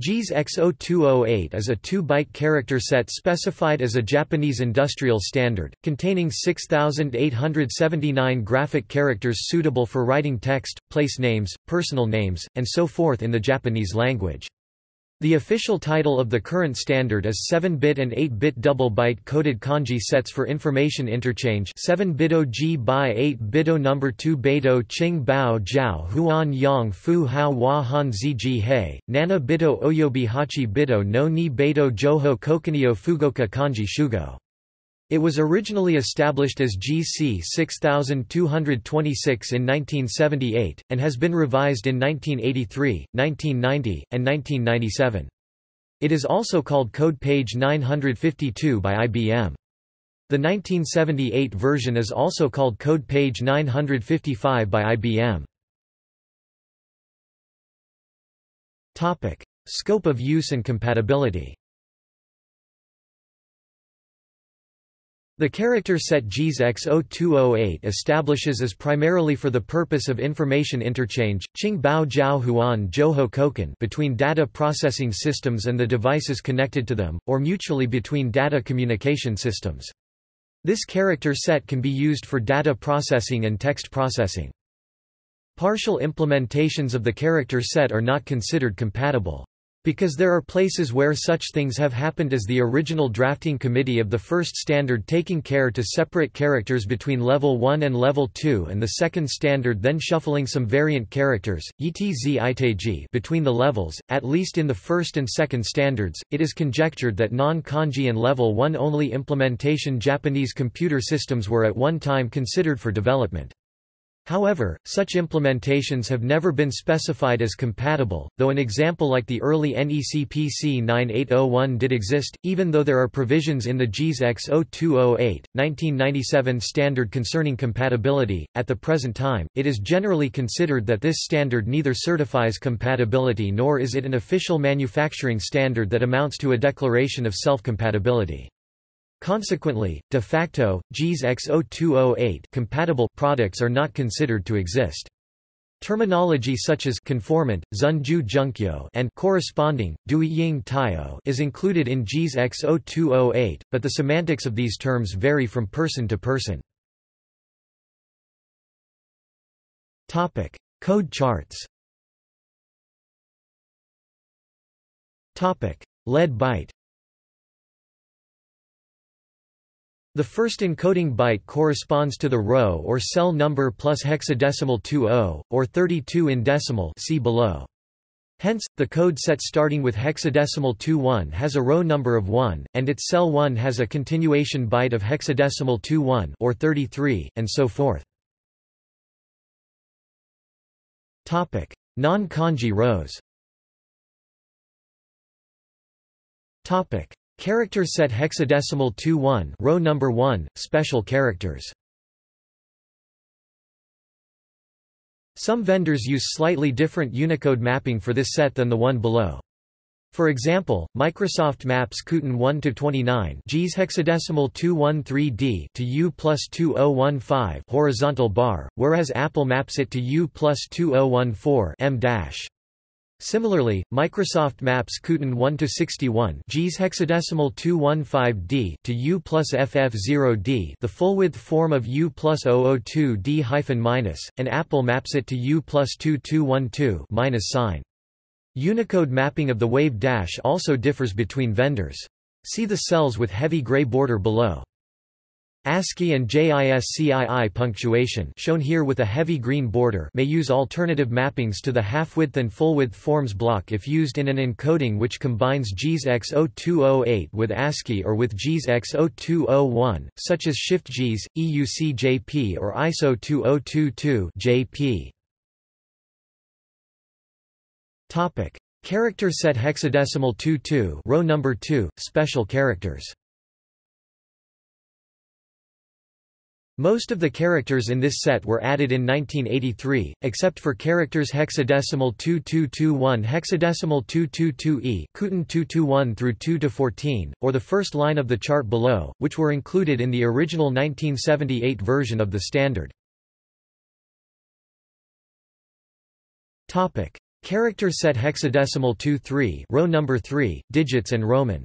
JIS X0208 is a 2-byte character set specified as a Japanese industrial standard, containing 6,879 graphic characters suitable for writing text, place names, personal names, and so forth in the Japanese language. The official title of the current standard is 7-bit and 8-bit double-byte coded kanji sets for information interchange 7-bito G by 8-bito number 2 beito Qing Bao Jiao Huan Yang Fu Hao Wa Han Zi Ji Hei, Nana Bito Oyobi Hachi Bito no Ni Beito Joho Kokunio Fugoka Kanji Shugo. It was originally established as JIS C 6226 in 1978, and has been revised in 1983, 1990, and 1997. It is also called Code Page 952 by IBM. The 1978 version is also called Code Page 955 by IBM. Topic: Scope of use and compatibility The character set JIS X0208 establishes as primarily for the purpose of information interchange, Jiao Huan Joho Koken between data processing systems and the devices connected to them, or mutually between data communication systems. This character set can be used for data processing and text processing. Partial implementations of the character set are not considered compatible. Because there are places where such things have happened as the original drafting committee of the first standard taking care to separate characters between level 1 and level 2 and the second standard then shuffling some variant characters, between the levels, at least in the first and second standards, it is conjectured that non-kanji and level 1 only implementation Japanese computer systems were at one time considered for development. However, such implementations have never been specified as compatible, though an example like the early NEC PC 9801 did exist, even though there are provisions in the JIS X0208, 1997 standard concerning compatibility. At the present time, it is generally considered that this standard neither certifies compatibility nor is it an official manufacturing standard that amounts to a declaration of self-compatibility. Consequently, de facto, JIS X0208 compatible products are not considered to exist. Terminology such as conformant, Zunju Junkyo and corresponding, Duiying Taio is included in JIS X0208, but the semantics of these terms vary from person to person. Topic: Code charts. Topic: Lead byte. The first encoding byte corresponds to the row or cell number plus hexadecimal 20, or 32 in decimal see below. Hence, the code set starting with hexadecimal 21 has a row number of 1, and its cell 1 has a continuation byte of hexadecimal 21 or 33, and so forth. Non-kanji rows Character set hexadecimal 2-1 row number 1, special characters. Some vendors use slightly different Unicode mapping for this set than the one below. For example, Microsoft maps Kuten 1 to 29 JIS hexadecimal 213D to U plus 2015 horizontal bar, whereas Apple maps it to U plus 2014 em dash. Similarly, Microsoft maps Kuten 1 to 61 JIS hexadecimal 215D to U plus FF0D, the full-width form of U plus 002D hyphen minus, and Apple maps it to U plus 2212 minus sign. Unicode mapping of the wave dash also differs between vendors. See the cells with heavy gray border below. ASCII and JISCII punctuation shown here with a heavy green border may use alternative mappings to the half-width and full-width forms block if used in an encoding which combines JIS X0208 with ASCII or with JIS X0201, such as Shift JIS, EUC-JP or ISO 2022 JP. Topic: Character set hexadecimal 22 row number 2 special characters Most of the characters in this set were added in 1983, except for characters hexadecimal 2221 hexadecimal 222e Kuten 221 through 2-14, or the first line of the chart below, which were included in the original 1978 version of the standard. Character set hexadecimal 2-3 row number 3, digits and Roman.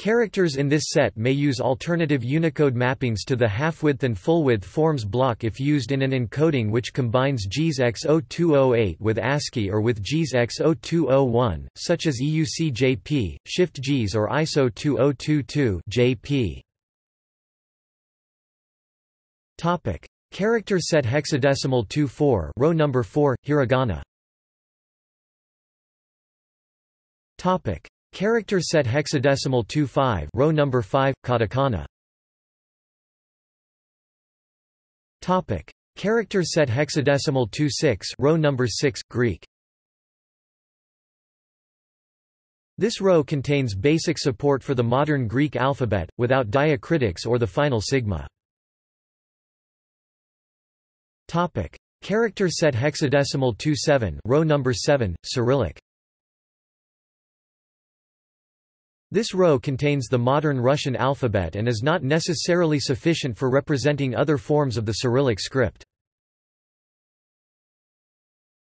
Characters in this set may use alternative Unicode mappings to the half-width and full-width forms block if used in an encoding which combines JIS X0208 with ASCII or with JIS X0201, such as EUC-JP, Shift JIS or ISO 2022 JP. Topic: Character set hexadecimal 24 row number 4 hiragana. Topic: Character set hexadecimal 25 row number 5 katakana. Topic: Character set hexadecimal 26 row number 6 Greek. This row contains basic support for the modern Greek alphabet, without diacritics or the final sigma. Topic: Character set hexadecimal 27 row number 7 Cyrillic. This row contains the modern Russian alphabet and is not necessarily sufficient for representing other forms of the Cyrillic script.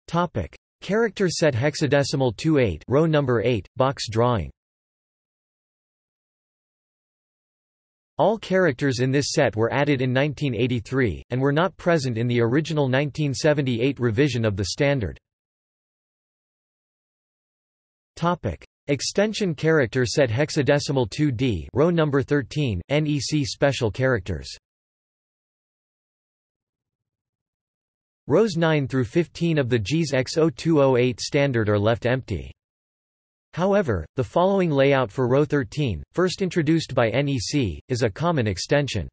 Topic: Character set hexadecimal 28, row number 8, box drawing. All characters in this set were added in 1983 and were not present in the original 1978 revision of the standard. Topic: Extension character set hexadecimal 2D row number 13 NEC special characters Rows 9 through 15 of the JIS X0208 standard are left empty. However, the following layout for row 13, first introduced by NEC, is a common extension.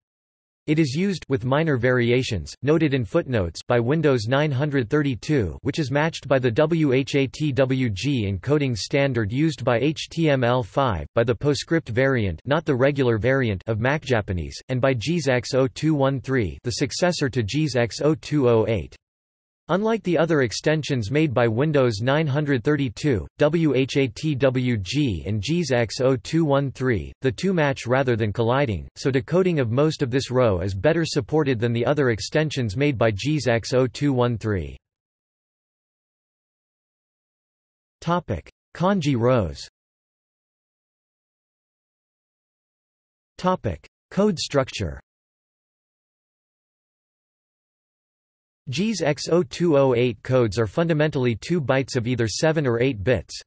It is used with minor variations, noted in footnotes by Windows 932 which is matched by the WHATWG encoding standard used by HTML5, by the PostScript variant not the regular variant of MacJapanese, and by JIS X0213 the successor to JIS X0208. Unlike the other extensions made by Windows 932, WHATWG and JIS X0213, the two match rather than colliding, so decoding of most of this row is better supported than the other extensions made by JIS X0213. Kanji rows. Topic: Code structure JIS X0208 codes are fundamentally 2 bytes of either 7 or 8 bits.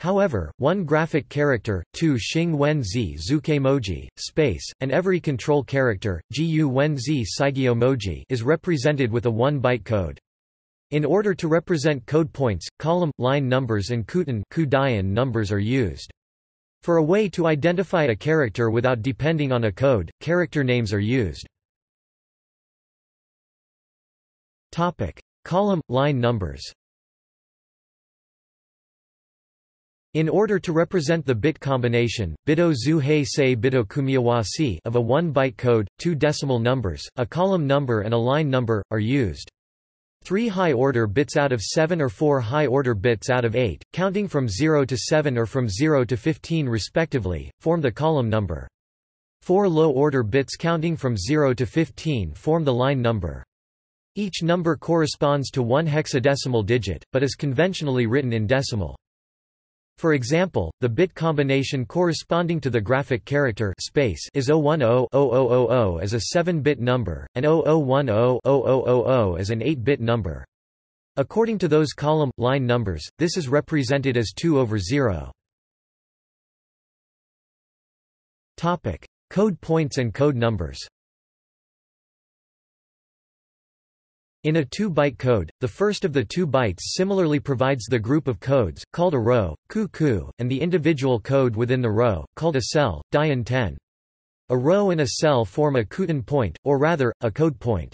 However, one graphic character, two Xing Wen Zi Zuke Moji, space, and every control character, Gu Wen Zi Saigyo Moji is represented with a 1-byte code. In order to represent code points, column, line numbers and Kuten numbers are used. For a way to identify a character without depending on a code, character names are used. Topic: Column line numbers. In order to represent the bit combination, bito zu hei sei bito kumiyawasi of a 1-byte code, two decimal numbers, a column number and a line number, are used. Three high-order bits out of 7 or four high-order bits out of 8, counting from 0 to 7 or from 0 to 15 respectively, form the column number. Four low-order bits counting from 0 to 15 form the line number. Each number corresponds to one hexadecimal digit, but is conventionally written in decimal. For example, the bit combination corresponding to the graphic character space is 010-0000 as a 7-bit number, and 0010-0000 as an 8-bit number. According to those column, line numbers, this is represented as 2 over 0. Code points and code numbers In a 2-byte code, the first of the two bytes similarly provides the group of codes, called a row, ku-ku, and the individual code within the row, called a cell, dian 10. A row and a cell form a Kuten point, or rather, a code point.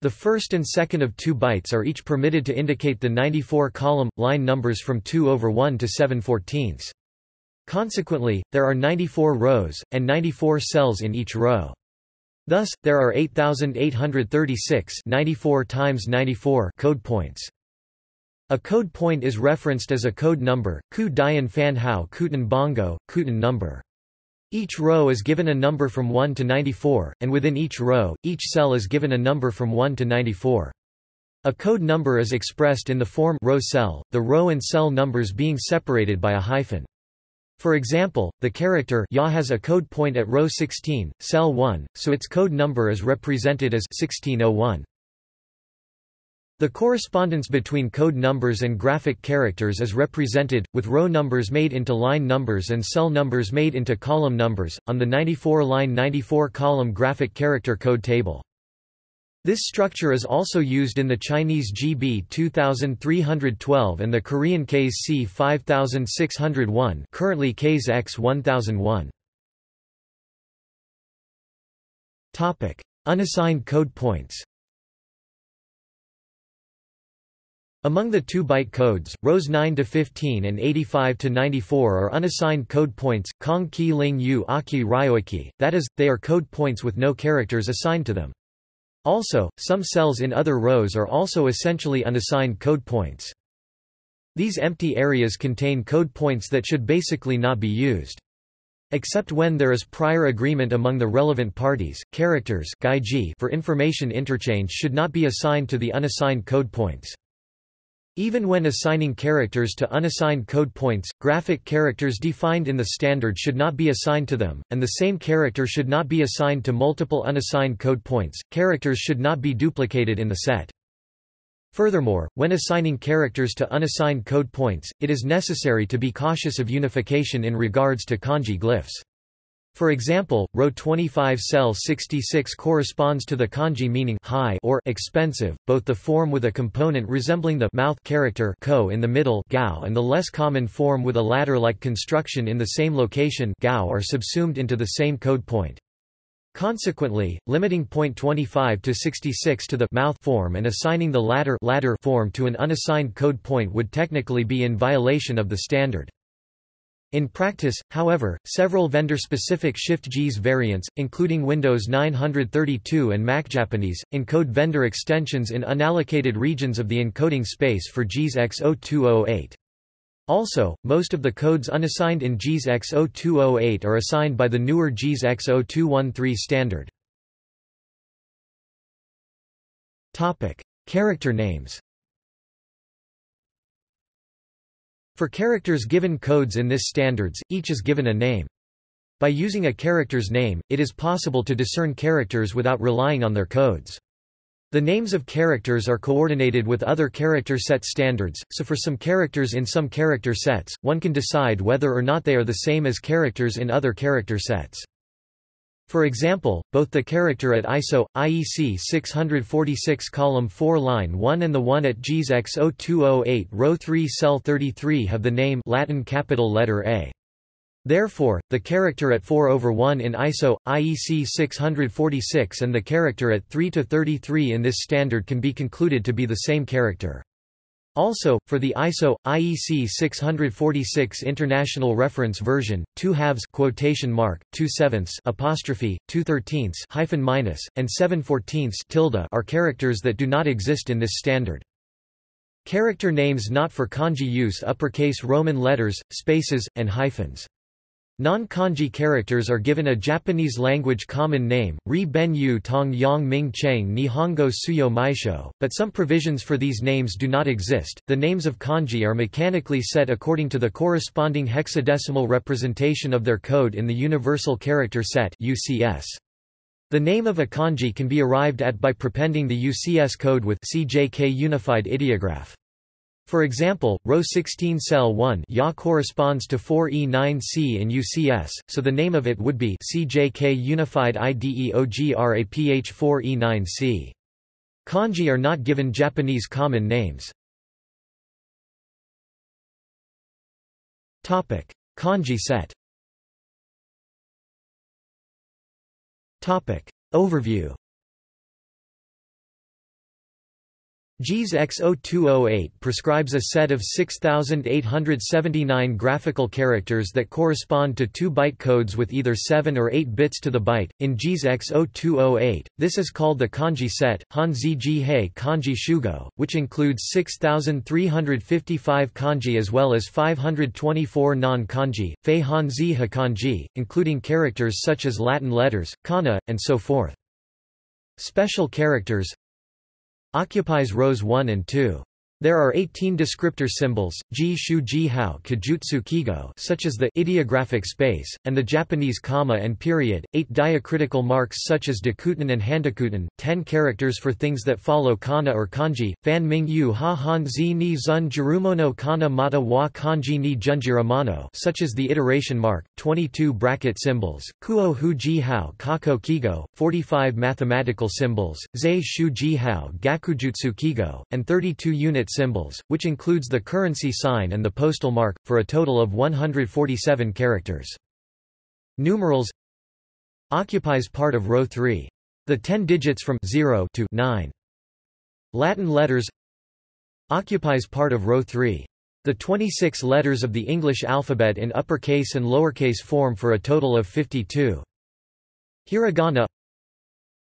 The first and second of two bytes are each permitted to indicate the 94 column, line numbers from 2 over 1 to 7 14ths. Consequently, there are 94 rows, and 94 cells in each row. Thus, there are 8,836 94 times 94 code points. A code point is referenced as a code number, ku dian fan hao kuten bongo, kuten number. Each row is given a number from 1 to 94, and within each row, each cell is given a number from 1 to 94. A code number is expressed in the form row cell, the row and cell numbers being separated by a hyphen. For example, the character YA has a code point at row 16, cell 1, so its code number is represented as 1601. The correspondence between code numbers and graphic characters is represented, with row numbers made into line numbers and cell numbers made into column numbers, on the 94-line 94-column graphic character code table. This structure is also used in the Chinese GB 2312 and the Korean KS C 5601 currently KS X 1001. Topic: Unassigned code points Among the 2-byte codes, rows 9 to 15 and 85 to 94 are unassigned code points, Kong Qi Ling Yu Aki Ryoiki, that is, they are code points with no characters assigned to them. Also, some cells in other rows are also essentially unassigned code points. These empty areas contain code points that should basically not be used. Except when there is prior agreement among the relevant parties, characters for information interchange should not be assigned to the unassigned code points. Even when assigning characters to unassigned code points, graphic characters defined in the standard should not be assigned to them, and the same character should not be assigned to multiple unassigned code points. Characters should not be duplicated in the set. Furthermore, when assigning characters to unassigned code points, it is necessary to be cautious of unification in regards to kanji glyphs. For example, row 25 cell 66 corresponds to the kanji meaning high or expensive, both the form with a component resembling the mouth character ko in the middle gao and the less common form with a ladder-like construction in the same location gao are subsumed into the same code point. Consequently, limiting point 25 to 66 to the mouth form and assigning the latter ladder form to an unassigned code point would technically be in violation of the standard. In practice, however, several vendor-specific Shift-JIS variants, including Windows 932 and MacJapanese, encode vendor extensions in unallocated regions of the encoding space for JIS X0208. Also, most of the codes unassigned in JIS X0208 are assigned by the newer JIS X0213 standard. Character names For characters given codes in this standards, each is given a name. By using a character's name, it is possible to discern characters without relying on their codes. The names of characters are coordinated with other character set standards, so for some characters in some character sets, one can decide whether or not they are the same as characters in other character sets. For example, both the character at ISO, IEC 646 column 4 line 1 and the one at JIS X0208 row 3 cell 33 have the name Latin capital letter A. Therefore, the character at 4 over 1 in ISO, IEC 646 and the character at 3 to 33 in this standard can be concluded to be the same character. Also, for the ISO IEC 646 International Reference Version, two halves quotation mark, two sevenths apostrophe, two thirteenths hyphen minus, and seven fourteenths tilde are characters that do not exist in this standard. Character names not for kanji use uppercase Roman letters, spaces, and hyphens. Non-kanji characters are given a Japanese-language common name, Ri Ben Yu Tong Yang Ming Cheng Nihongo Suyo Maisho, but some provisions for these names do not exist. The names of kanji are mechanically set according to the corresponding hexadecimal representation of their code in the Universal Character Set (UCS). The name of a kanji can be arrived at by prepending the UCS code with CJK Unified Ideograph. For example, row 16 cell 1 Ya corresponds to 4E9C in UCS, so the name of it would be CJK Unified IDEOGRAPH 4E9C. Kanji are not given Japanese common names. Topic: Kanji set. Topic: Overview. JIS X0208 prescribes a set of 6,879 graphical characters that correspond to 2 byte codes with either 7 or 8 bits to the byte. In JIS X0208, this is called the kanji set, Hanzi Jihei Kanji Shugo, which includes 6,355 kanji as well as 524 non-kanji, Fei Hanzi Hakanji, including characters such as Latin letters, kana, and so forth. Special characters occupies rows 1 and 2. There are 18 descriptor symbols, ji shu ji hao kijutsu kigo such as the ideographic space, and the Japanese comma and period, 8 diacritical marks such as dakuten and handakuten, 10 characters for things that follow kana or kanji, fan ming yu ha han zi ni zun jirumono kana mata wa kanji ni junjiramano such as the iteration mark, 22 bracket symbols, kuo hu ji hao kako kigo, 45 mathematical symbols, zei shu ji hao gakujutsu kigo, and 32 units symbols, which includes the currency sign and the postal mark, for a total of 147 characters. Numerals occupies part of row 3. The 10 digits from 0 to 9. Latin letters occupies part of row 3. The 26 letters of the English alphabet in uppercase and lowercase form for a total of 52. Hiragana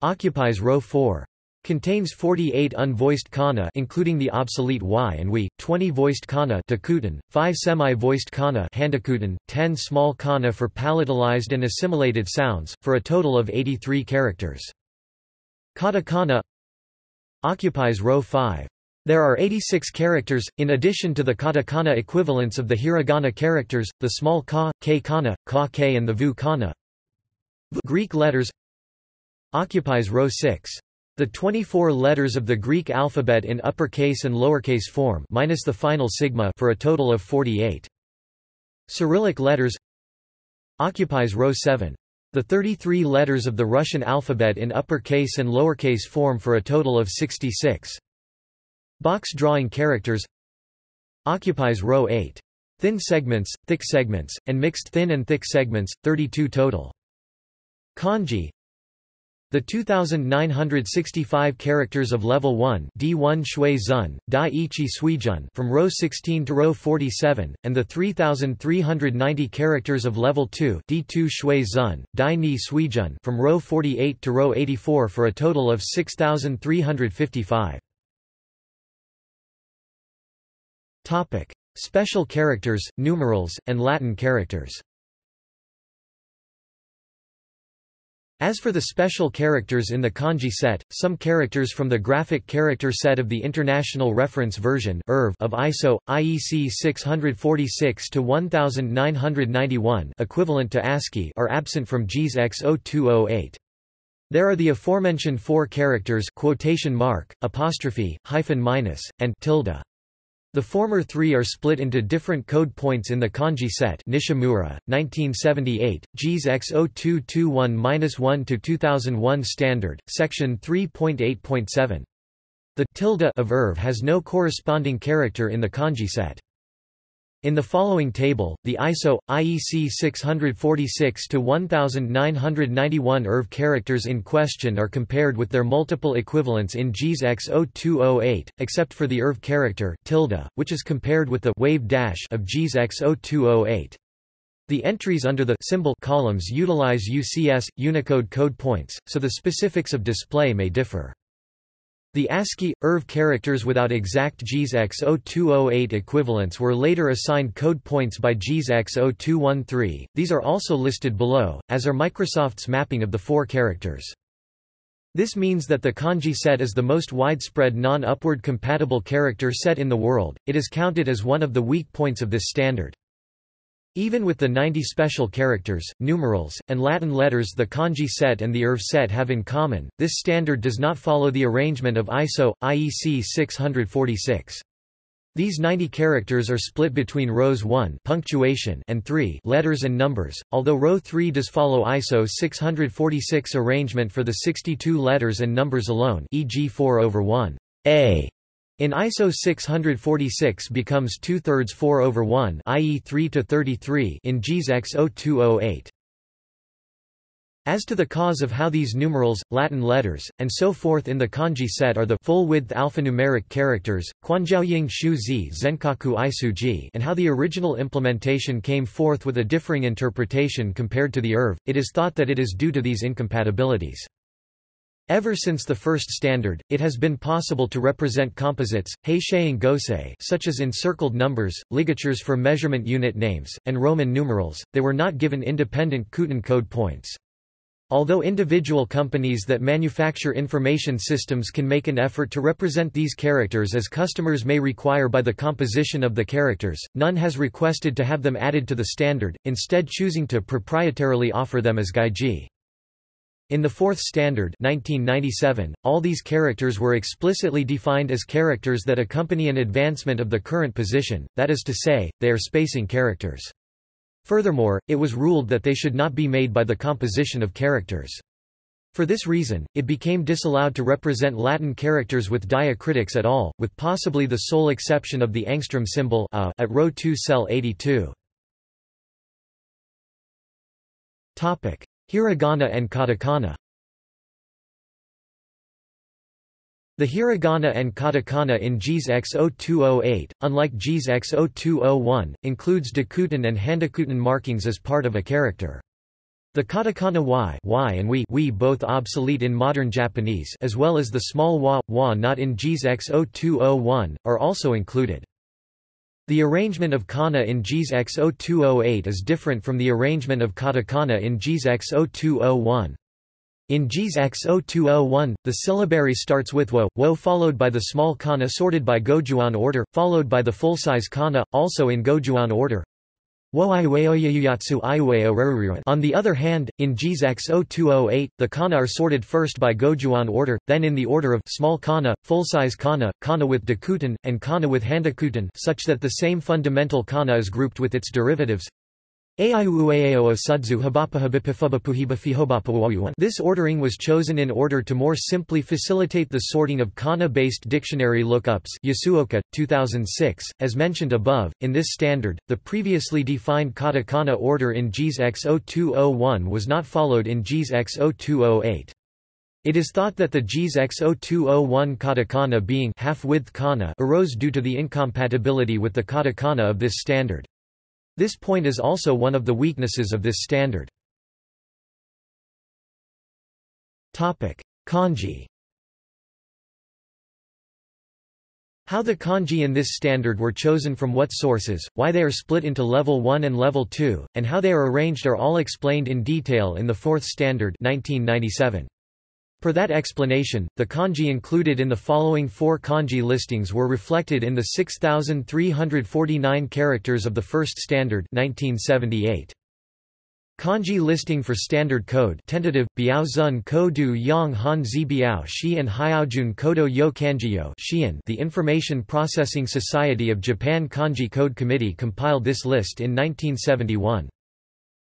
occupies row 4. Contains 48 unvoiced kana including the obsolete y and we, 20 voiced kana dakuten, 5 semi-voiced kana handakuten, 10 small kana for palatalized and assimilated sounds, for a total of 83 characters. Katakana occupies row 5. There are 86 characters, in addition to the katakana equivalents of the hiragana characters, the small ka, k kana, ka k and the vu kana. Greek letters occupies row 6. The 24 letters of the Greek alphabet in uppercase and lowercase form minus the final sigma for a total of 48. Cyrillic letters occupies row 7. The 33 letters of the Russian alphabet in uppercase and lowercase form for a total of 66. Box drawing characters occupies row 8. Thin segments, thick segments, and mixed thin and thick segments, 32 total. Kanji the 2,965 characters of Level 1 D1 Shui Zun, Dai Ichi Suijun from row 16 to row 47, and the 3,390 characters of Level 2 D2 Shui Zun, Dai Ni Suijun from row 48 to row 84 for a total of 6,355. Special characters, numerals, and Latin characters As for the special characters in the kanji set, some characters from the graphic character set of the International Reference Version of ISO, IEC 646-1991 equivalent to ASCII are absent from JIS X0208. There are the aforementioned four characters quotation mark, apostrophe, hyphen minus, and tilde. The former three are split into different code points in the kanji set Nishimura, 1978, JIS X0221-1-2001 Standard, Section 3.8.7. The tilde of IRV has no corresponding character in the kanji set. In the following table, the ISO, IEC 646-1991 IRV characters in question are compared with their multiple equivalents in JIS X0208, except for the IRV character tilde, which is compared with the wave dash of JIS X0208. The entries under the symbol columns utilize UCS, Unicode code points, so the specifics of display may differ. The ASCII, IRV characters without exact JIS X0208 equivalents were later assigned code points by JIS X0213, these are also listed below, as are Microsoft's mapping of the four characters. This means that the kanji set is the most widespread non-upward compatible character set in the world, it is counted as one of the weak points of this standard. Even with the 90 special characters, numerals, and Latin letters the kanji set and the IRV set have in common, this standard does not follow the arrangement of ISO, IEC 646. These 90 characters are split between rows 1 punctuation and 3 letters and numbers, although row 3 does follow ISO 646 arrangement for the 62 letters and numbers alone e.g. 4 over 1 a in ISO 646 becomes two-thirds 4 over 1 i.e. 3 to 33 in JIS X0208. As to the cause of how these numerals, Latin letters, and so forth in the kanji set are the full-width alphanumeric characters, Quanjiaoying Shu Zi Zenkaku Isuji and how the original implementation came forth with a differing interpretation compared to the IRV, it is thought that it is due to these incompatibilities. Ever since the first standard, it has been possible to represent composites, heisei gosei such as encircled numbers, ligatures for measurement unit names, and Roman numerals, they were not given independent Kuten code points. Although individual companies that manufacture information systems can make an effort to represent these characters as customers may require by the composition of the characters, none has requested to have them added to the standard, instead choosing to proprietarily offer them as gaiji. In the Fourth Standard 1997, all these characters were explicitly defined as characters that accompany an advancement of the current position, that is to say, they are spacing characters. Furthermore, it was ruled that they should not be made by the composition of characters. For this reason, it became disallowed to represent Latin characters with diacritics at all, with possibly the sole exception of the angstrom symbol a at row 2 cell 82. Hiragana and katakana The hiragana and katakana in JIS X0208, unlike JIS X0201, includes dakuten and handakuten markings as part of a character. The katakana y, y and we, we both obsolete in modern Japanese as well as the small wa, wa not in JIS X0201, are also included. The arrangement of kana in JIS X0208 is different from the arrangement of katakana in JIS X0201. In JIS X0201, the syllabary starts with wo, wo followed by the small kana sorted by Gojuon order, followed by the full-size kana, also in Gojuon order. On the other hand, in JIS X0208, the kana are sorted first by Gojuon order, then in the order of small kana, full-size kana, kana with dakuten, and kana with handakuten such that the same fundamental kana is grouped with its derivatives. This ordering was chosen in order to more simply facilitate the sorting of kana-based dictionary lookups Yasuoka, 2006. As mentioned above, in this standard, the previously defined katakana order in JIS X0201 was not followed in JIS X0208. It is thought that the JIS X0201 katakana being half-width kana arose due to the incompatibility with the katakana of this standard. This point is also one of the weaknesses of this standard. Topic: Kanji How the kanji in this standard were chosen from what sources, why they are split into level 1 and level 2, and how they are arranged are all explained in detail in the Fourth Standard 1997. For that explanation, the kanji included in the following four kanji listings were reflected in the 6,349 characters of the First Standard 1978. Kanji listing for Standard Code tentative, Biaozun Kodu Yang Hanzi Biao Shi and Hyaojun Kodo Yo Kanjiyo The Information Processing Society of Japan Kanji Code Committee compiled this list in 1971.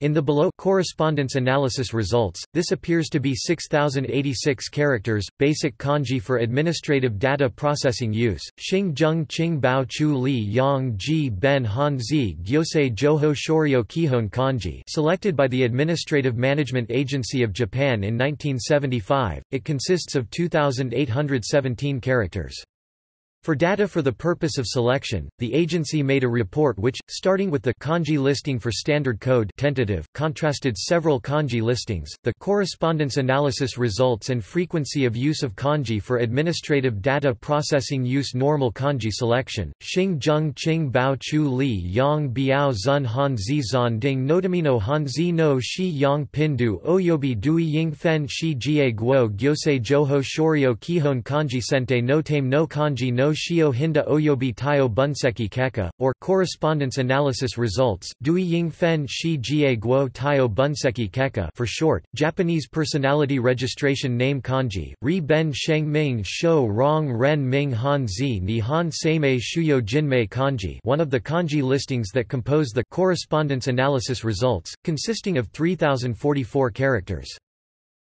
In the below correspondence analysis results, this appears to be 6086 characters, basic kanji for administrative data processing use, Xing Zheng Qing Bao Chu Li Yang Ji Ben Han Zi Gyosei Joho Shoryo Kihon kanji selected by the Administrative Management Agency of Japan in 1975, it consists of 2817 characters. For data for the purpose of selection, the agency made a report which, starting with the kanji listing for standard code tentative, contrasted several kanji listings, the correspondence analysis results and frequency of use of kanji for administrative data processing use normal kanji selection, Xing Zheng Qing Bao Chu Li Yang Biao Zun Han Zi Zan Ding Notamino Han Zi No Shi Yang Pindu Oyobi Dui Ying Fen Shi Jie Guo Gyosei Joho Shoryo Kihon Kanji Sente no Tame no Kanji no Shio Hinda Oyobi Taio Bunseki Keka, or correspondence analysis results Dui Ying Fen Shi Jie Guo Taio Bunseki Keka for short, Japanese personality registration name kanji, Ri Ben Sheng Ming Shou Rong Ren Ming Han Zi Nihon Seimei Shuyo Jinmei kanji one of the kanji listings that compose the correspondence analysis results, consisting of 3044 characters.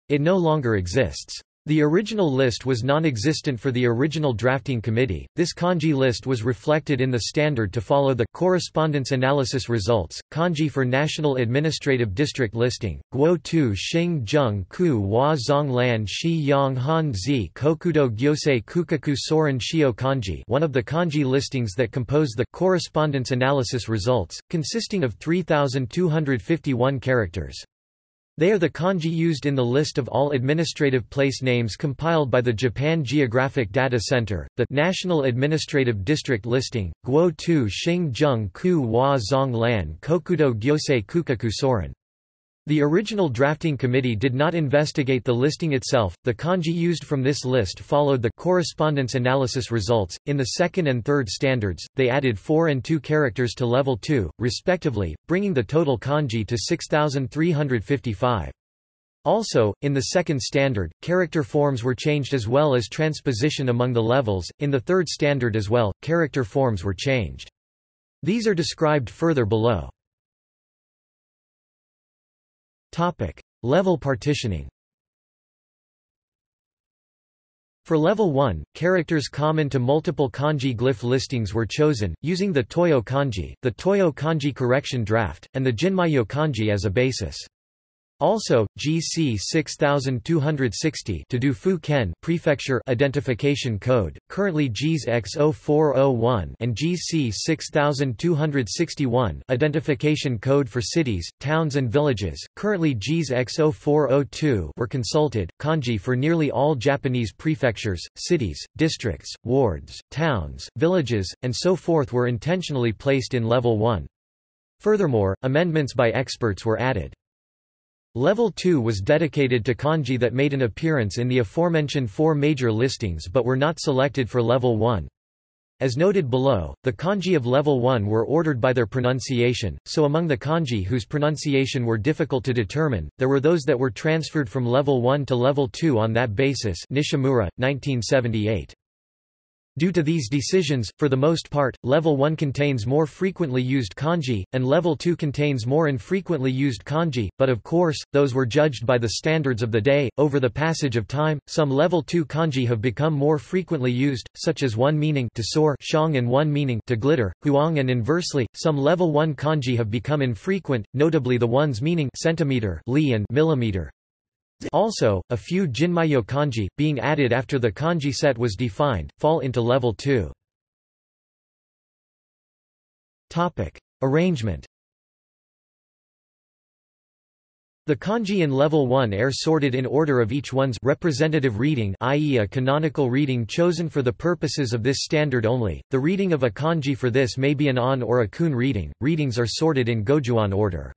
It no longer exists. The original list was non-existent for the original drafting committee. This kanji list was reflected in the standard to follow the correspondence analysis results. Kanji for National Administrative District listing: Guo Tu Xing Zheng Ku Hua Zong Lan Shi Yang Han Zi Kokudo Gyosei Kukaku Soren Shio Kanji. One of the kanji listings that compose the correspondence analysis results, consisting of 3251 characters. They are the kanji used in the list of all administrative place names compiled by the Japan Geographic Data Center, the National Administrative District Listing, Guo Tu Xing Zheng Ku Hua Zong Lan Kokudo Gyosei Kukaku Soren. The original drafting committee did not investigate the listing itself. The kanji used from this list followed the correspondence analysis results. In the second and third standards, they added 4 and 2 characters to level 2, respectively, bringing the total kanji to 6355. Also, in the second standard, character forms were changed as well as transposition among the levels. In the third standard as well, character forms were changed. These are described further below. Topic: Level partitioning. For level 1, characters common to multiple kanji glyph listings were chosen, using the Toyo kanji, the Toyo kanji correction draft, and the Jinmyo kanji as a basis. Also, JIS C 6260 to do Fu Ken prefecture identification code, currently JIS X0401 and JIS C 6261 identification code for cities, towns and villages, currently JIS X0402 were consulted. Kanji for nearly all Japanese prefectures, cities, districts, wards, towns, villages, and so forth were intentionally placed in level 1. Furthermore, amendments by experts were added. Level 2 was dedicated to kanji that made an appearance in the aforementioned four major listings but were not selected for Level 1. As noted below, the kanji of Level 1 were ordered by their pronunciation, so among the kanji whose pronunciation were difficult to determine, there were those that were transferred from Level 1 to Level 2 on that basis Nishimura, 1978. Due to these decisions, for the most part, Level 1 contains more frequently used kanji, and Level 2 contains more infrequently used kanji, but of course, those were judged by the standards of the day. Over the passage of time, some Level 2 kanji have become more frequently used, such as one meaning to soar shang and one meaning to glitter, huang and inversely, some Level 1 kanji have become infrequent, notably the ones meaning centimeter li and millimeter. Also, a few Jinmyo kanji, being added after the kanji set was defined, fall into level 2. Arrangement The kanji in level 1 are sorted in order of each one's representative reading i.e. a canonical reading chosen for the purposes of this standard only. The reading of a kanji for this may be an on or a kun reading. Readings are sorted in gojuon order.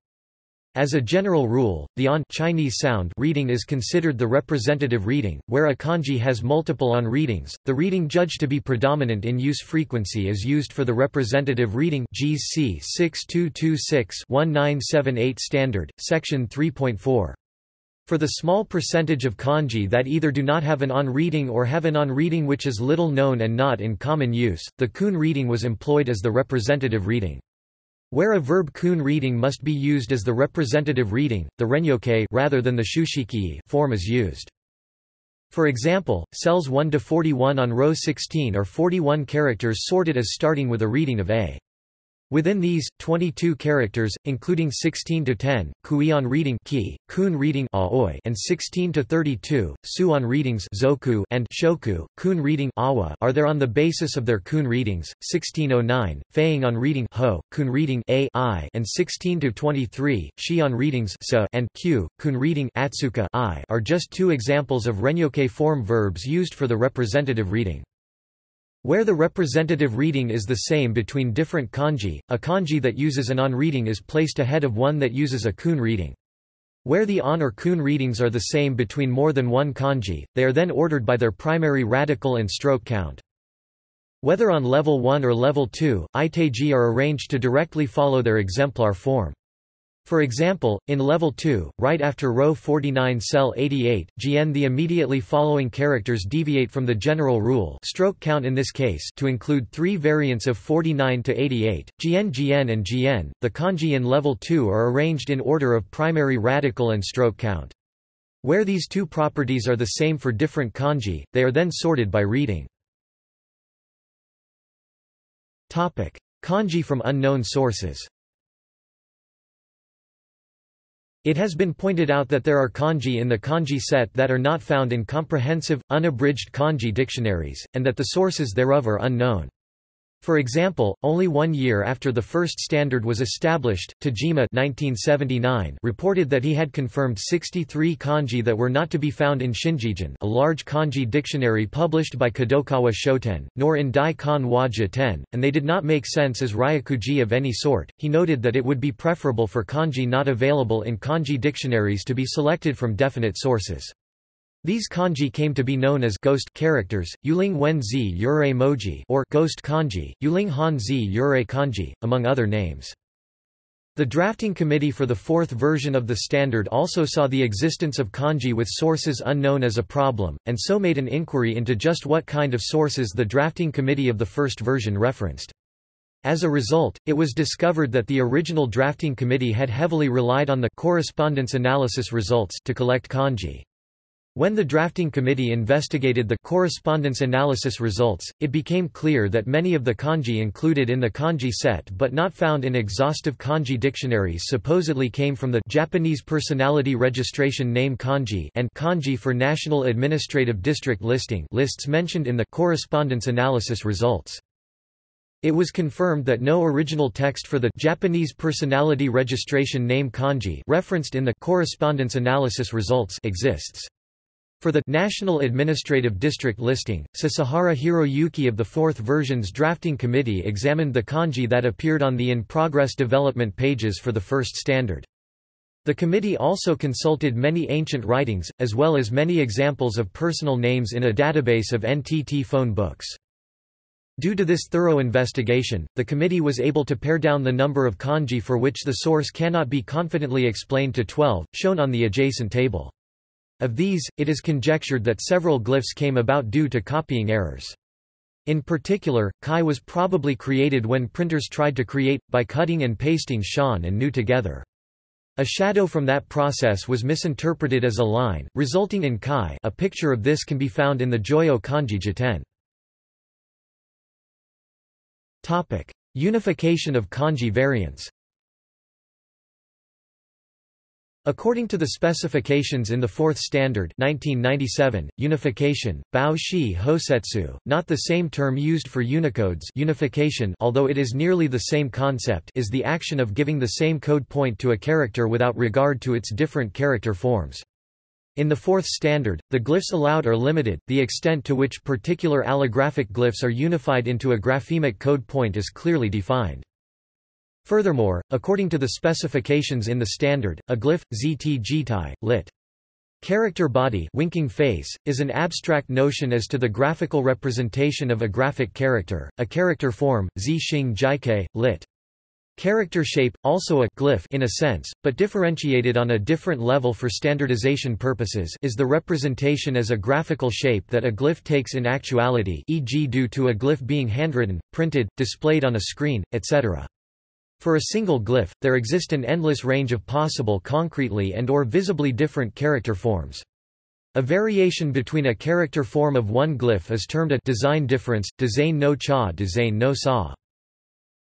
As a general rule, the on Chinese sound reading is considered the representative reading, where a kanji has multiple on readings. The reading judged to be predominant in use frequency is used for the representative reading JIS C 6226-1978 standard, section 3.4. For the small percentage of kanji that either do not have an on reading or have an on reading which is little known and not in common use, the kun reading was employed as the representative reading. Where a verb kun reading must be used as the representative reading, the renyokei rather than the shushiki form is used. For example, cells 1 to 41 on row 16 are 41 characters sorted as starting with a reading of a. Within these, 22 characters, including 16 to 10, kuion reading ki, kun reading aoi, and 16 to 32, suon readings zoku and shoku, kun reading awa, are there on the basis of their kun readings. 1609, feiying on reading ho, kun reading a i, and 16 to 23, shion readings sa and q, kun reading atsuka i, are just two examples of renyokei form verbs used for the representative reading. Where the representative reading is the same between different kanji, a kanji that uses an on reading is placed ahead of one that uses a kun reading. Where the on or kun readings are the same between more than one kanji, they are then ordered by their primary radical and stroke count. Whether on level 1 or level 2, itaiji are arranged to directly follow their exemplar form. For example, in level 2, right after row 49 cell 88, gn the immediately following characters deviate from the general rule stroke count in this case to include three variants of 49 to 88, gn gn and gn. The kanji in level 2 are arranged in order of primary radical and stroke count. Where these two properties are the same for different kanji, they are then sorted by reading. Topic: Kanji from unknown sources It has been pointed out that there are kanji in the kanji set that are not found in comprehensive, unabridged kanji dictionaries, and that the sources thereof are unknown. For example, only one year after the first standard was established, Tajima 1979 reported that he had confirmed 63 kanji that were not to be found in Shinjigen a large kanji dictionary published by Kadokawa Shoten, nor in Dai Kan wa and they did not make sense as ryakuji of any sort. He noted that it would be preferable for kanji not available in kanji dictionaries to be selected from definite sources. These kanji came to be known as ghost characters, Yuling Wen Zi Yurei Moji or ghost kanji, Yuling Han Zi Yurei kanji, among other names. The drafting committee for the fourth version of the standard also saw the existence of kanji with sources unknown as a problem, and so made an inquiry into just what kind of sources the drafting committee of the first version referenced. As a result, it was discovered that the original drafting committee had heavily relied on the correspondence analysis results to collect kanji. When the drafting committee investigated the correspondence analysis results, it became clear that many of the kanji included in the kanji set but not found in exhaustive kanji dictionaries supposedly came from the Japanese Personality Registration Name kanji and kanji for National Administrative District Listing lists mentioned in the correspondence analysis results. It was confirmed that no original text for the Japanese Personality Registration Name kanji referenced in the correspondence analysis results exists. For the National Administrative District listing, Sasahara Hiroyuki of the Fourth Version's drafting committee examined the kanji that appeared on the in-progress development pages for the first standard. The committee also consulted many ancient writings, as well as many examples of personal names in a database of NTT phone books. Due to this thorough investigation, the committee was able to pare down the number of kanji for which the source cannot be confidently explained to 12, shown on the adjacent table. Of these, it is conjectured that several glyphs came about due to copying errors. In particular, Kai was probably created when printers tried to create, by cutting and pasting shan and nu together. A shadow from that process was misinterpreted as a line, resulting in Kai a picture of this can be found in the Joyo kanji jiten. Unification of kanji variants According to the specifications in the Fourth Standard 1997, unification, Bao Shi Hosetsu, not the same term used for Unicodes unification although it is nearly the same concept is the action of giving the same code point to a character without regard to its different character forms. In the Fourth Standard, the glyphs allowed are limited, the extent to which particular allographic glyphs are unified into a graphemic code point is clearly defined. Furthermore, according to the specifications in the standard, a glyph, zt lit. Character body winking face, is an abstract notion as to the graphical representation of a graphic character, a character form, zi xing jike, lit. Character shape, also a glyph in a sense, but differentiated on a different level for standardization purposes is the representation as a graphical shape that a glyph takes in actuality e.g. due to a glyph being handwritten, printed, displayed on a screen, etc. For a single glyph, there exist an endless range of possible concretely and or visibly different character forms. A variation between a character form of one glyph is termed a design difference, design no cha design no sa.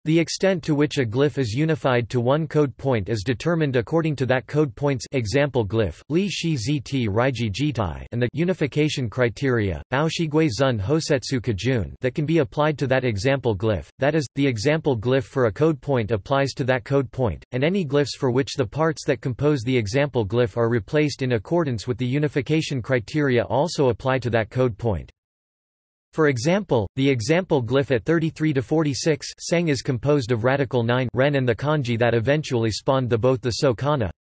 The extent to which a glyph is unified to one code point is determined according to that code point's example glyph, li shi zt raiji jitai and the unification criteria, bao shigui zun hosetsu kajun that can be applied to that example glyph, that is, the example glyph for a code point applies to that code point, and any glyphs for which the parts that compose the example glyph are replaced in accordance with the unification criteria also apply to that code point. For example, the example glyph at 33 to 46 Seng is composed of radical 9 ren and the kanji that eventually spawned the both the so kana.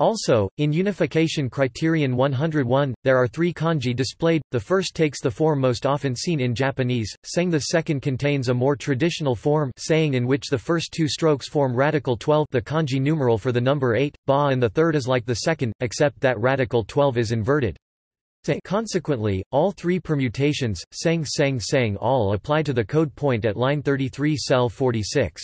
Also, in unification criterion 101, there are three kanji displayed, the first takes the form most often seen in Japanese, seng the second contains a more traditional form saying in which the first two strokes form radical 12 the kanji numeral for the number 8, ba and the third is like the second, except that radical 12 is inverted. Consequently, all three permutations, seng seng seng all apply to the code point at line 33 cell 46.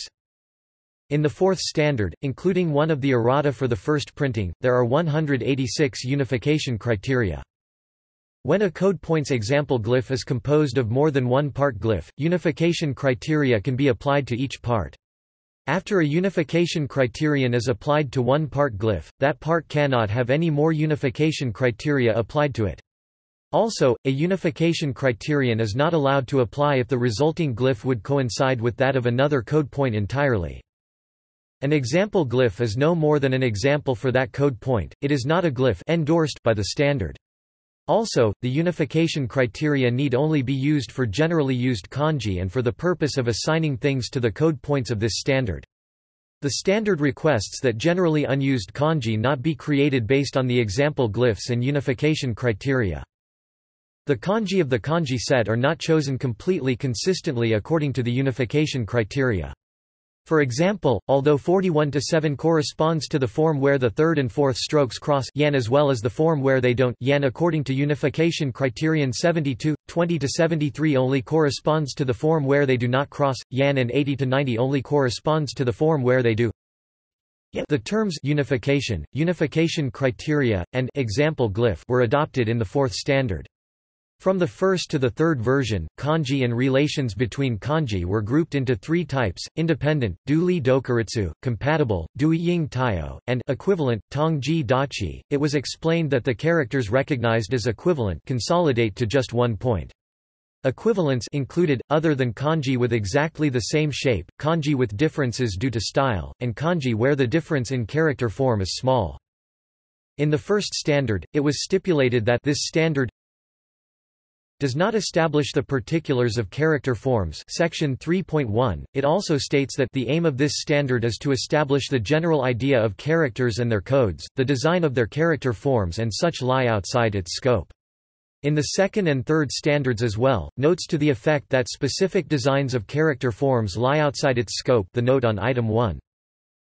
In the fourth standard, including one of the errata for the first printing, there are 186 unification criteria. When a code point's example glyph is composed of more than one part glyph, unification criteria can be applied to each part. After a unification criterion is applied to one part glyph, that part cannot have any more unification criteria applied to it. Also, a unification criterion is not allowed to apply if the resulting glyph would coincide with that of another code point entirely. An example glyph is no more than an example for that code point, it is not a glyph endorsed by the standard. Also, the unification criteria need only be used for generally used kanji and for the purpose of assigning things to the code points of this standard. The standard requests that generally unused kanji not be created based on the example glyphs and unification criteria. The kanji of the kanji set are not chosen completely consistently according to the unification criteria. For example, although 41 to 7 corresponds to the form where the third and fourth strokes cross yan as well as the form where they don't yan according to unification criterion 72, 20 to 73 only corresponds to the form where they do not cross yan and 80 to 90 only corresponds to the form where they do. The terms unification, unification criteria, and example glyph were adopted in the fourth standard. From the first to the third version, kanji and relations between kanji were grouped into three types, independent, duli dokuritsu, compatible, dui ying taio, and equivalent, tongji dachi. It was explained that the characters recognized as equivalent consolidate to just one point. Equivalents included, other than kanji with exactly the same shape, kanji with differences due to style, and kanji where the difference in character form is small. In the first standard, it was stipulated that this standard does not establish the particulars of character forms section 3.1, it also states that the aim of this standard is to establish the general idea of characters and their codes, the design of their character forms and such lie outside its scope. In the second and third standards as well, notes to the effect that specific designs of character forms lie outside its scope the note on item 1.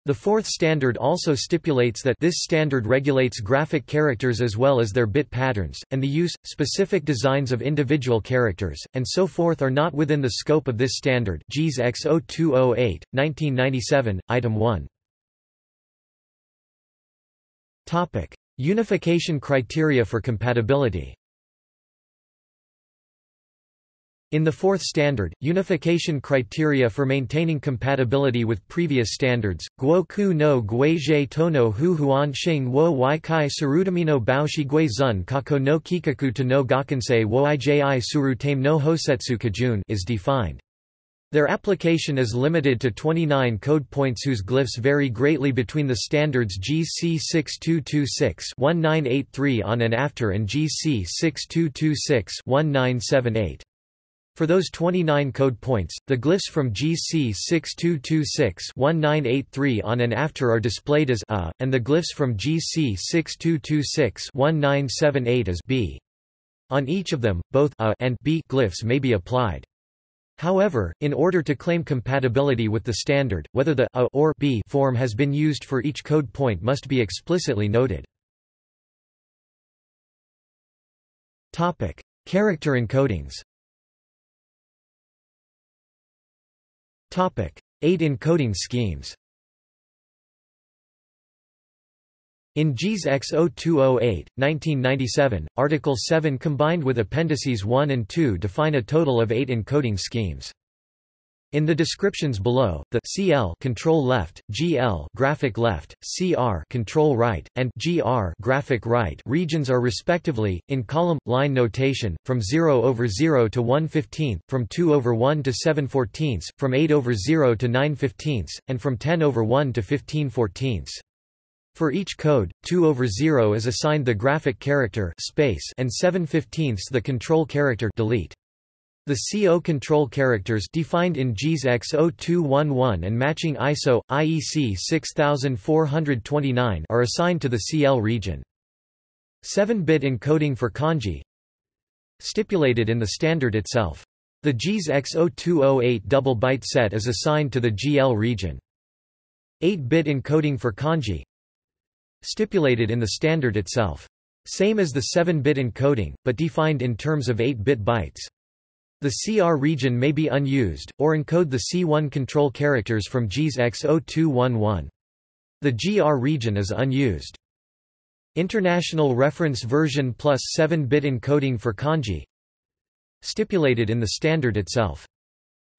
The fourth standard also stipulates that this standard regulates graphic characters as well as their bit patterns, and the use, specific designs of individual characters, and so forth are not within the scope of this standard. JIS X0208, 1997, Item 1. Unification criteria for compatibility In the fourth standard, unification criteria for maintaining compatibility with previous standards, guo ku no guizhe tono hu huan xing wo wai kai surutamino baoshi gui kako no kikaku to no gakunsei wo iji suru tame no hosetsu kajun is defined. Their application is limited to 29 code points whose glyphs vary greatly between the standards JIS C 6226-1983 on and after and JIS C 6226-1978. For those 29 code points, the glyphs from JIS C 6226-1983 on and after are displayed as A, and the glyphs from JIS C 6226-1978 as B. On each of them, both A and B glyphs may be applied. However, in order to claim compatibility with the standard, whether the A or B form has been used for each code point must be explicitly noted. Topic: Character encodings. 8 encoding schemes. In JIS X0208, 1997, Article 7 combined with Appendices 1 and 2 define a total of 8 encoding schemes. In the descriptions below, the CL control left, GL graphic left, CR control right, and GR graphic right regions are respectively in column line notation from 0 over 0 to 1 15th, from 2 over 1 to 7 14ths, from 8 over 0 to 9 15ths, and from 10 over 1 to 15 14ths. For each code, 2 over 0 is assigned the graphic character space and 7 15ths the control character delete. The CO control characters defined in JIS X0211 and matching ISO, IEC 6429 are assigned to the CL region. 7-bit encoding for kanji stipulated in the standard itself. The JIS X0208 double byte set is assigned to the GL region. 8-bit encoding for kanji stipulated in the standard itself. Same as the 7-bit encoding, but defined in terms of 8-bit bytes. The CR region may be unused, or encode the C1 control characters from JIS X0211. The GR region is unused. International Reference Version plus 7-bit encoding for kanji stipulated in the standard itself.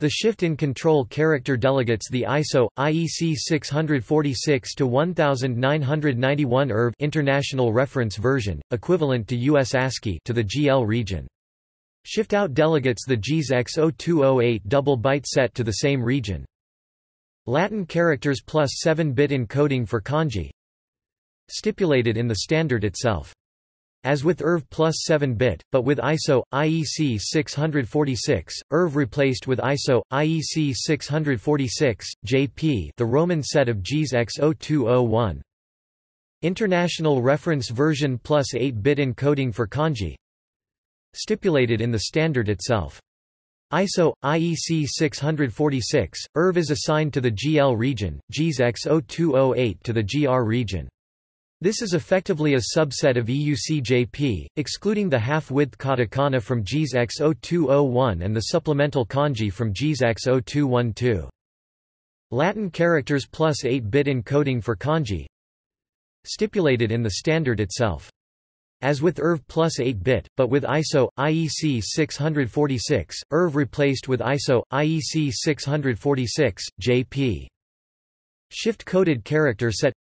The shift in control character delegates the ISO IEC 646 to 1991 IRV International Reference Version, equivalent to US ASCII to the GL region. Shift out delegates the JIS X0208 double byte set to the same region. Latin characters plus 7-bit encoding for kanji stipulated in the standard itself. As with IRV plus 7-bit, but with ISO, IEC 646, IRV replaced with ISO, IEC 646, JP the Roman set of JIS X0201. International Reference Version plus 8-bit encoding for kanji stipulated in the standard itself. ISO, IEC 646, IRV is assigned to the GL region, JIS X0208 to the GR region. This is effectively a subset of EUCJP, excluding the half-width katakana from JIS X0201 and the supplemental kanji from JIS X0212. Latin characters plus 8-bit encoding for kanji stipulated in the standard itself. As with IRV plus 8-bit, but with ISO, IEC 646, IRV replaced with ISO, IEC 646, JP. Shift-coded character set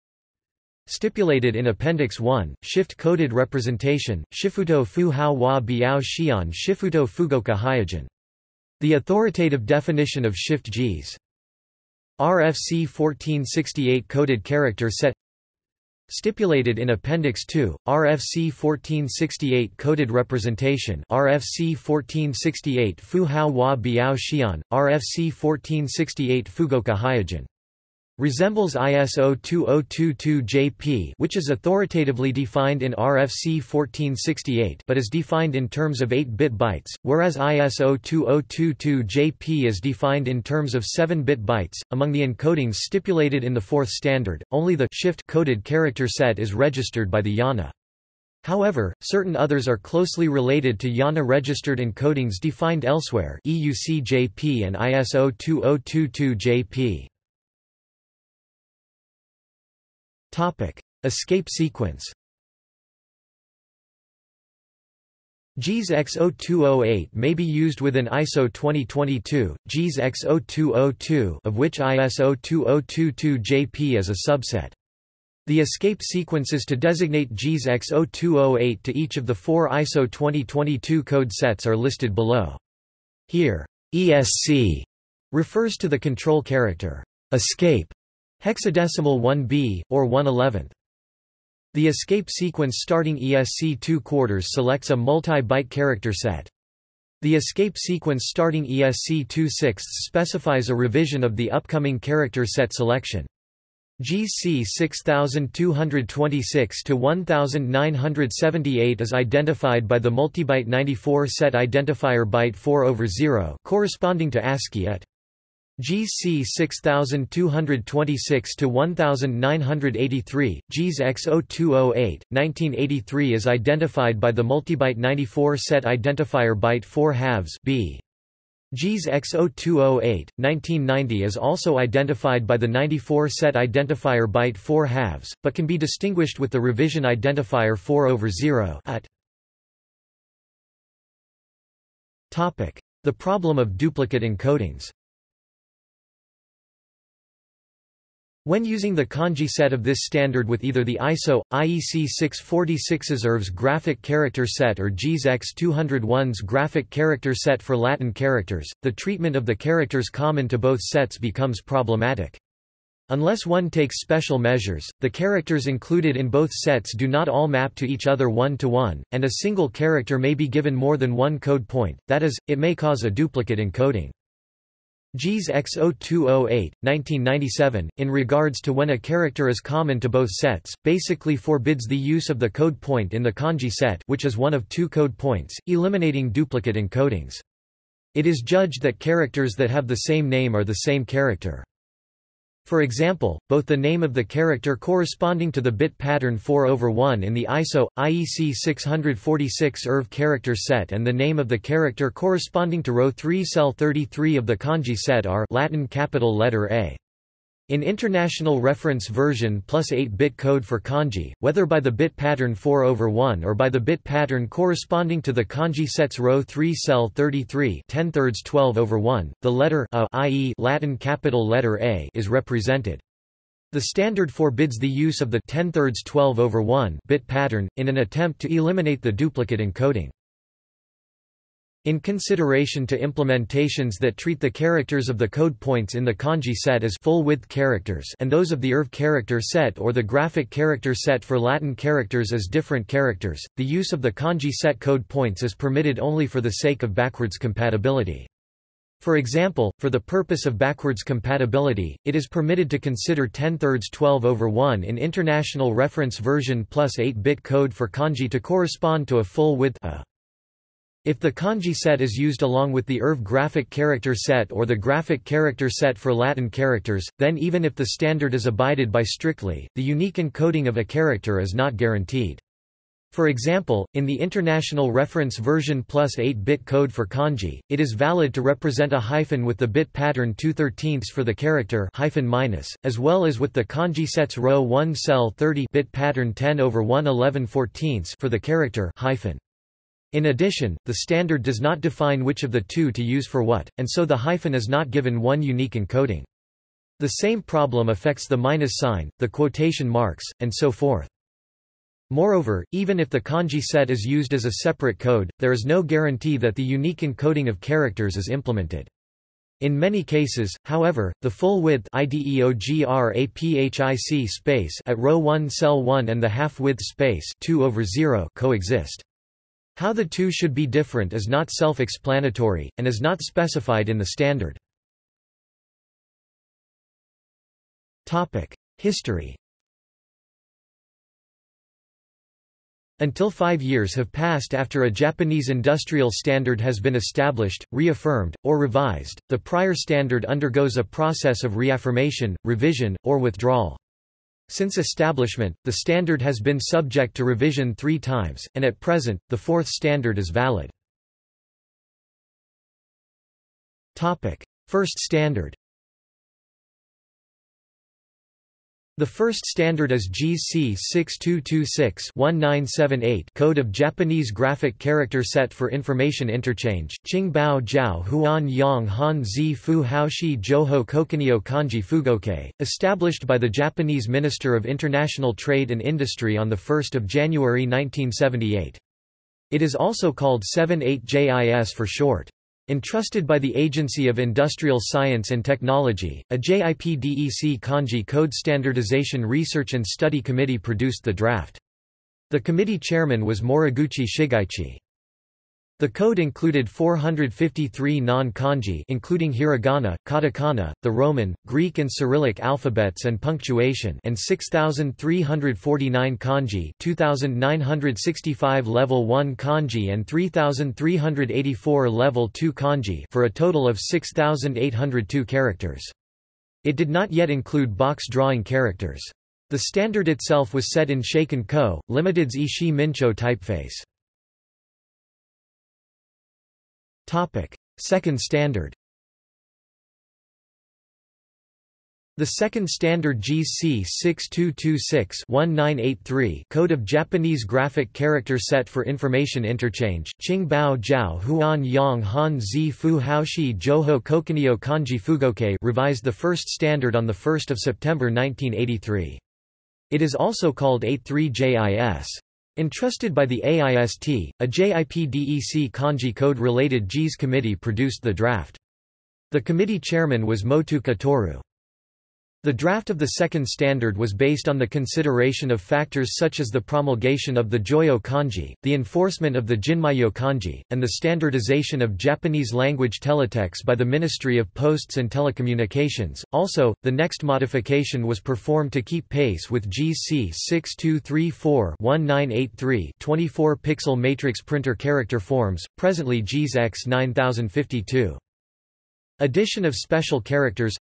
Stipulated in Appendix 1, shift-coded representation, Shifuto Fu Hao Wa Biao Xian Shifuto Fugoka hyogen. The authoritative definition of shift JIS. RFC 1468 coded character set Stipulated in Appendix 2, RFC 1468 coded representation RFC 1468 Fu Hao Wa Biao Xian, RFC 1468 Fugoka Hyojin resembles ISO 2022-JP which is authoritatively defined in RFC 1468 but is defined in terms of 8-bit bytes, whereas ISO 2022-JP is defined in terms of 7-bit bytes. Among the encodings stipulated in the fourth standard, only the shift-coded character set is registered by the IANA. However, certain others are closely related to IANA-registered encodings defined elsewhere EUC-JP and ISO 2022-JP. Topic: Escape sequence. JIS X0208 may be used within ISO 2022, JIS X0202 of which ISO 2022-JP is a subset. The escape sequences to designate JIS X0208 to each of the four ISO 2022 code sets are listed below. Here, ESC refers to the control character escape Hexadecimal 1b, or 111th. The escape sequence starting ESC 2 quarters selects a multi-byte character set. The escape sequence starting ESC 2 sixths specifies a revision of the upcoming character set selection. JIS C 6226 to 1978 is identified by the multibyte 94 set identifier byte 4 over 0 corresponding to ASCII at JIS C 6226 to 1983, JIS X0208, 1983 is identified by the multibyte 94 set identifier byte 4 halves B. JIS X0208, 1990 is also identified by the 94 set identifier byte 4 halves, but can be distinguished with the revision identifier 4 over 0 at. Topic: The problem of duplicate encodings When using the kanji set of this standard with either the ISO, IEC 646's IRV's graphic character set or JIS X201's graphic character set for Latin characters, the treatment of the characters common to both sets becomes problematic. Unless one takes special measures, the characters included in both sets do not all map to each other one-to-one, -one, and a single character may be given more than one code point, that is, it may cause a duplicate encoding. JIS X0208, 1997, in regards to when a character is common to both sets, basically forbids the use of the code point in the kanji set which is one of two code points, eliminating duplicate encodings. It is judged that characters that have the same name are the same character. For example, both the name of the character corresponding to the bit pattern 4 over 1 in the ISO, IEC 646 IRV character set and the name of the character corresponding to row 3 cell 33 of the kanji set are Latin capital letter A. In International Reference Version plus 8-bit code for kanji, whether by the bit pattern 4 over 1 or by the bit pattern corresponding to the kanji sets row 3 cell 33 10 thirds 12 over 1, the letter a i.e. Latin capital letter A is represented. The standard forbids the use of the 10 thirds 12 over 1 bit pattern, in an attempt to eliminate the duplicate encoding. In consideration to implementations that treat the characters of the code points in the kanji set as full-width characters and those of the IRV character set or the graphic character set for Latin characters as different characters, the use of the kanji set code points is permitted only for the sake of backwards compatibility. For example, for the purpose of backwards compatibility, it is permitted to consider 10 thirds 12 over 1 in International Reference Version plus 8-bit code for kanji to correspond to a full width a. If the kanji set is used along with the IRV graphic character set or the graphic character set for Latin characters, then even if the standard is abided by strictly, the unique encoding of a character is not guaranteed. For example, in the International Reference Version plus 8-bit code for kanji, it is valid to represent a hyphen with the bit pattern 2 13 for the character hyphen minus, as well as with the kanji sets row 1 cell 30 bit pattern 10 over 1 11 14 for the character hyphen. In addition, the standard does not define which of the two to use for what, and so the hyphen is not given one unique encoding. The same problem affects the minus sign, the quotation marks, and so forth. Moreover, even if the kanji set is used as a separate code, there is no guarantee that the unique encoding of characters is implemented. In many cases, however, the full width IDEOGRAPHIC space at row 1 cell 1 and the half width space 2 over 0 coexist. How the two should be different is not self-explanatory, and is not specified in the standard. History Until five years have passed after a Japanese industrial standard has been established, reaffirmed, or revised, the prior standard undergoes a process of reaffirmation, revision, or withdrawal. Since establishment, the standard has been subject to revision three times, and at present, the fourth standard is valid. First standard The first standard is JIS C 6226-1978 Code of Japanese Graphic Character Set for Information Interchange, Qingbao Jiao Huan Yang Han Zi Fu Haoshi Joho Kokunio Kanji Fugoke, established by the Japanese Minister of International Trade and Industry on 1 January 1978. It is also called 78JIS for short. Entrusted by the Agency of Industrial Science and Technology, a JIPDEC Kanji Code Standardization Research and Study Committee produced the draft. The committee chairman was Moriguchi Shigeichi. The code included 453 non-kanji including hiragana, katakana, the Roman, Greek and Cyrillic alphabets and punctuation and 6349 kanji, 2965 level 1 kanji and 3384 level 2 kanji for a total of 6802 characters. It did not yet include box drawing characters. The standard itself was set in Shaken Ko, Limited's Ishii Mincho typeface. Second standard The second standard JIS C 6226-1983 Code of Japanese Graphic Character Set for Information Interchange, Qingbao Huan Han Fu Joho Kokunio Kanji Fugoke revised the first standard on 1 September 1983. It is also called 83JIS. Entrusted by the AIST, a JIPDEC kanji code-related JIS committee produced the draft. The committee chairman was Motooka Toru. The draft of the second standard was based on the consideration of factors such as the promulgation of the Joyo kanji, the enforcement of the Jinmyo kanji, and the standardization of Japanese language teletext by the Ministry of Posts and Telecommunications. Also, the next modification was performed to keep pace with JIS C 6234-1983 24-pixel matrix printer character forms, presently JIS X 9052. Addition of special characters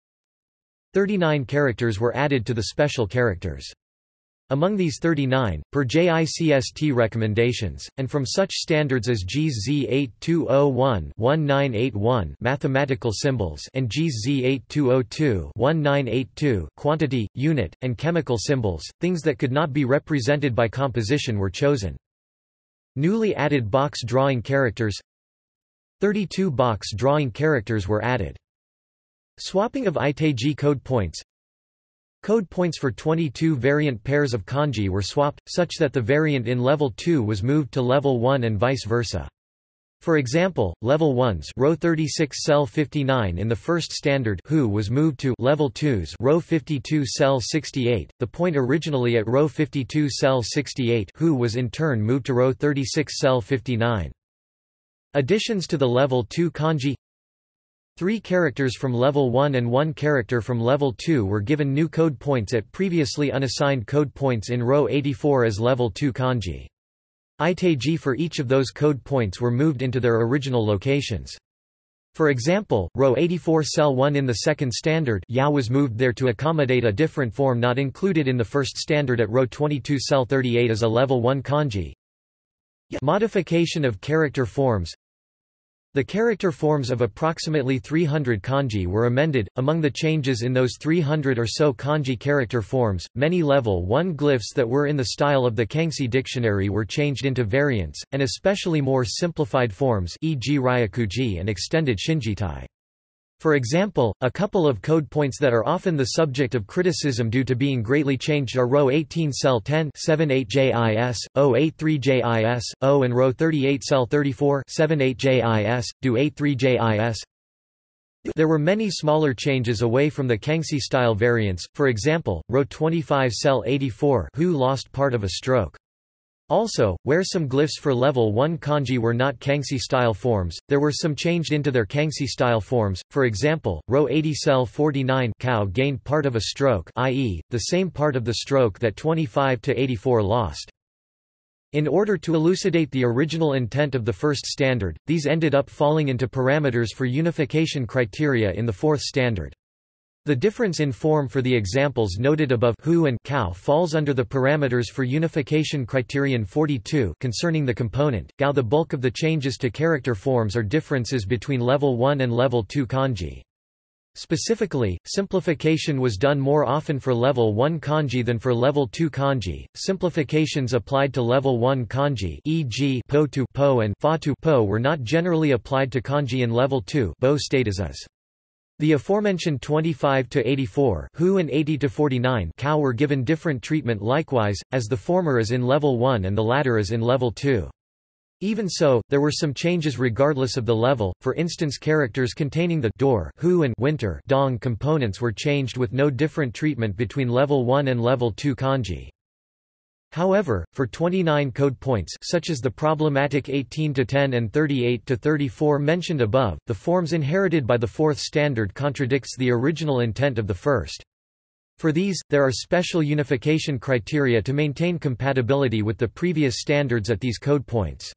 39 characters were added to the special characters. Among these 39, per JICST recommendations, and from such standards as JIS Z8201-1981 mathematical symbols and JIS Z8202-1982 quantity, unit, and chemical symbols, things that could not be represented by composition were chosen. Newly added box drawing characters 32 box drawing characters were added. Swapping of itaiji code points Code points for 22 variant pairs of kanji were swapped, such that the variant in level 2 was moved to level 1 and vice versa. For example, level 1's row 36 cell 59 in the first standard who was moved to level 2's row 52 cell 68. The point originally at row 52 cell 68 who was in turn moved to row 36 cell 59. Additions to the level 2 kanji Three characters from level 1 and one character from level 2 were given new code points at previously unassigned code points in row 84 as level 2 kanji. Itaiji for each of those code points were moved into their original locations. For example, row 84 cell 1 in the second standard ya was moved there to accommodate a different form not included in the first standard at row 22 cell 38 as a level 1 kanji. Modification of character forms the character forms of approximately 300 kanji were amended. Among the changes in those 300 or so kanji character forms, many level 1 glyphs that were in the style of the Kangxi dictionary were changed into variants, and especially more simplified forms e.g. Ryakuji and extended Shinjitai. For example, a couple of code points that are often the subject of criticism due to being greatly changed are row 18 cell 10 78JIS, 083JIS, O and row 38 cell 34 78JIS, do 83JIS. There were many smaller changes away from the Kangxi style variants, for example, row 25 cell 84 who lost part of a stroke. Also, where some glyphs for level 1 kanji were not Kangxi-style forms, there were some changed into their Kangxi-style forms, for example, row 80 cell 49 cow gained part of a stroke i.e., the same part of the stroke that 25 to 84 lost. In order to elucidate the original intent of the first standard, these ended up falling into parameters for unification criteria in the fourth standard. The difference in form for the examples noted above who and cow falls under the parameters for unification criterion 42 concerning the component. Gao the bulk of the changes to character forms are differences between level 1 and level 2 kanji. Specifically, simplification was done more often for level 1 kanji than for level 2 kanji. Simplifications applied to level 1 kanji, e.g., po to po and fa to po, were not generally applied to kanji in level 2. Bo stayed as is. The aforementioned 25 to 84 who and 80 to 49 cow were given different treatment likewise, as the former is in level 1 and the latter is in level 2. Even so, there were some changes regardless of the level, for instance characters containing the door who and winter dong components were changed with no different treatment between level 1 and level 2 kanji. However, for 29 code points such as the problematic 18 to 10 and 38 to 34 mentioned above, the forms inherited by the fourth standard contradicts the original intent of the first. For these, there are special unification criteria to maintain compatibility with the previous standards at these code points.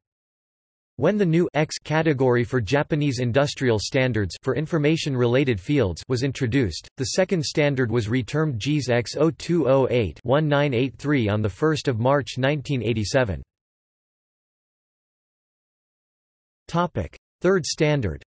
When the new X category for Japanese industrial standards for information-related fields was introduced, the second standard was retermed JIS X0208-1983 on 1 March 1987. Third standard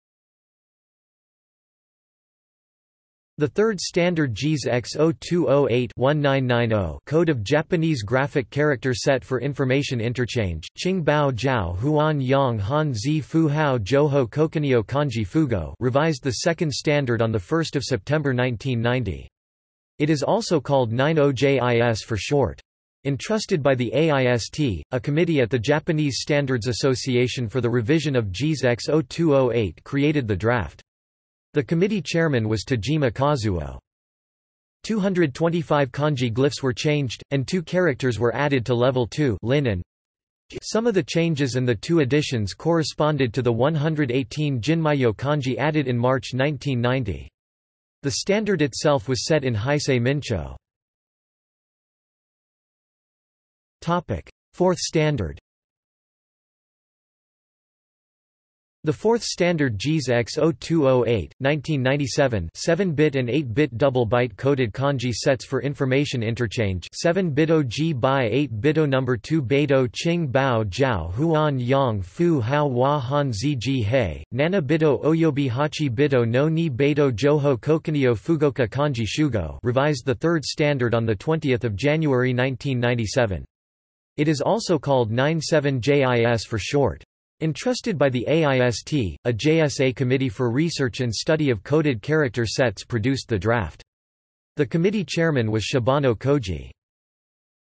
The third standard JIS X0208-1990 Code of Japanese Graphic Character Set for Information Interchange, Qing Bao Jiao Huan Yang Han Zi Fu Hao Joho Kokunio Kanji Fugo revised the second standard on 1 September 1990. It is also called 90JIS for short. Entrusted by the AIST, a committee at the Japanese Standards Association for the revision of JIS X0208 created the draft. The committee chairman was Tajima Kazuo. 225 kanji glyphs were changed, and two characters were added to level 2 linen. Some of the changes and the two additions corresponded to the 118 Jinmyo kanji added in March 1990. The standard itself was set in Heisei Mincho. Fourth standard The fourth standard JIS X0208, 1997 7-bit and 8-bit double-byte coded kanji sets for information interchange 7-bit OG by 8-bit O number 2 Beidou Qing Bao Jiao Huan Yang Fu Hao Hua Han Zi Ji Hei, Nana Bito Oyobi Hachi Bito no Ni Beidou Joho Kokunio Fugoka Kanji Shugo revised the third standard on 20 January 1997. It is also called 97JIS for short. Entrusted by the AIST, a JSA committee for research and study of coded character sets produced the draft. The committee chairman was Shibano Koji.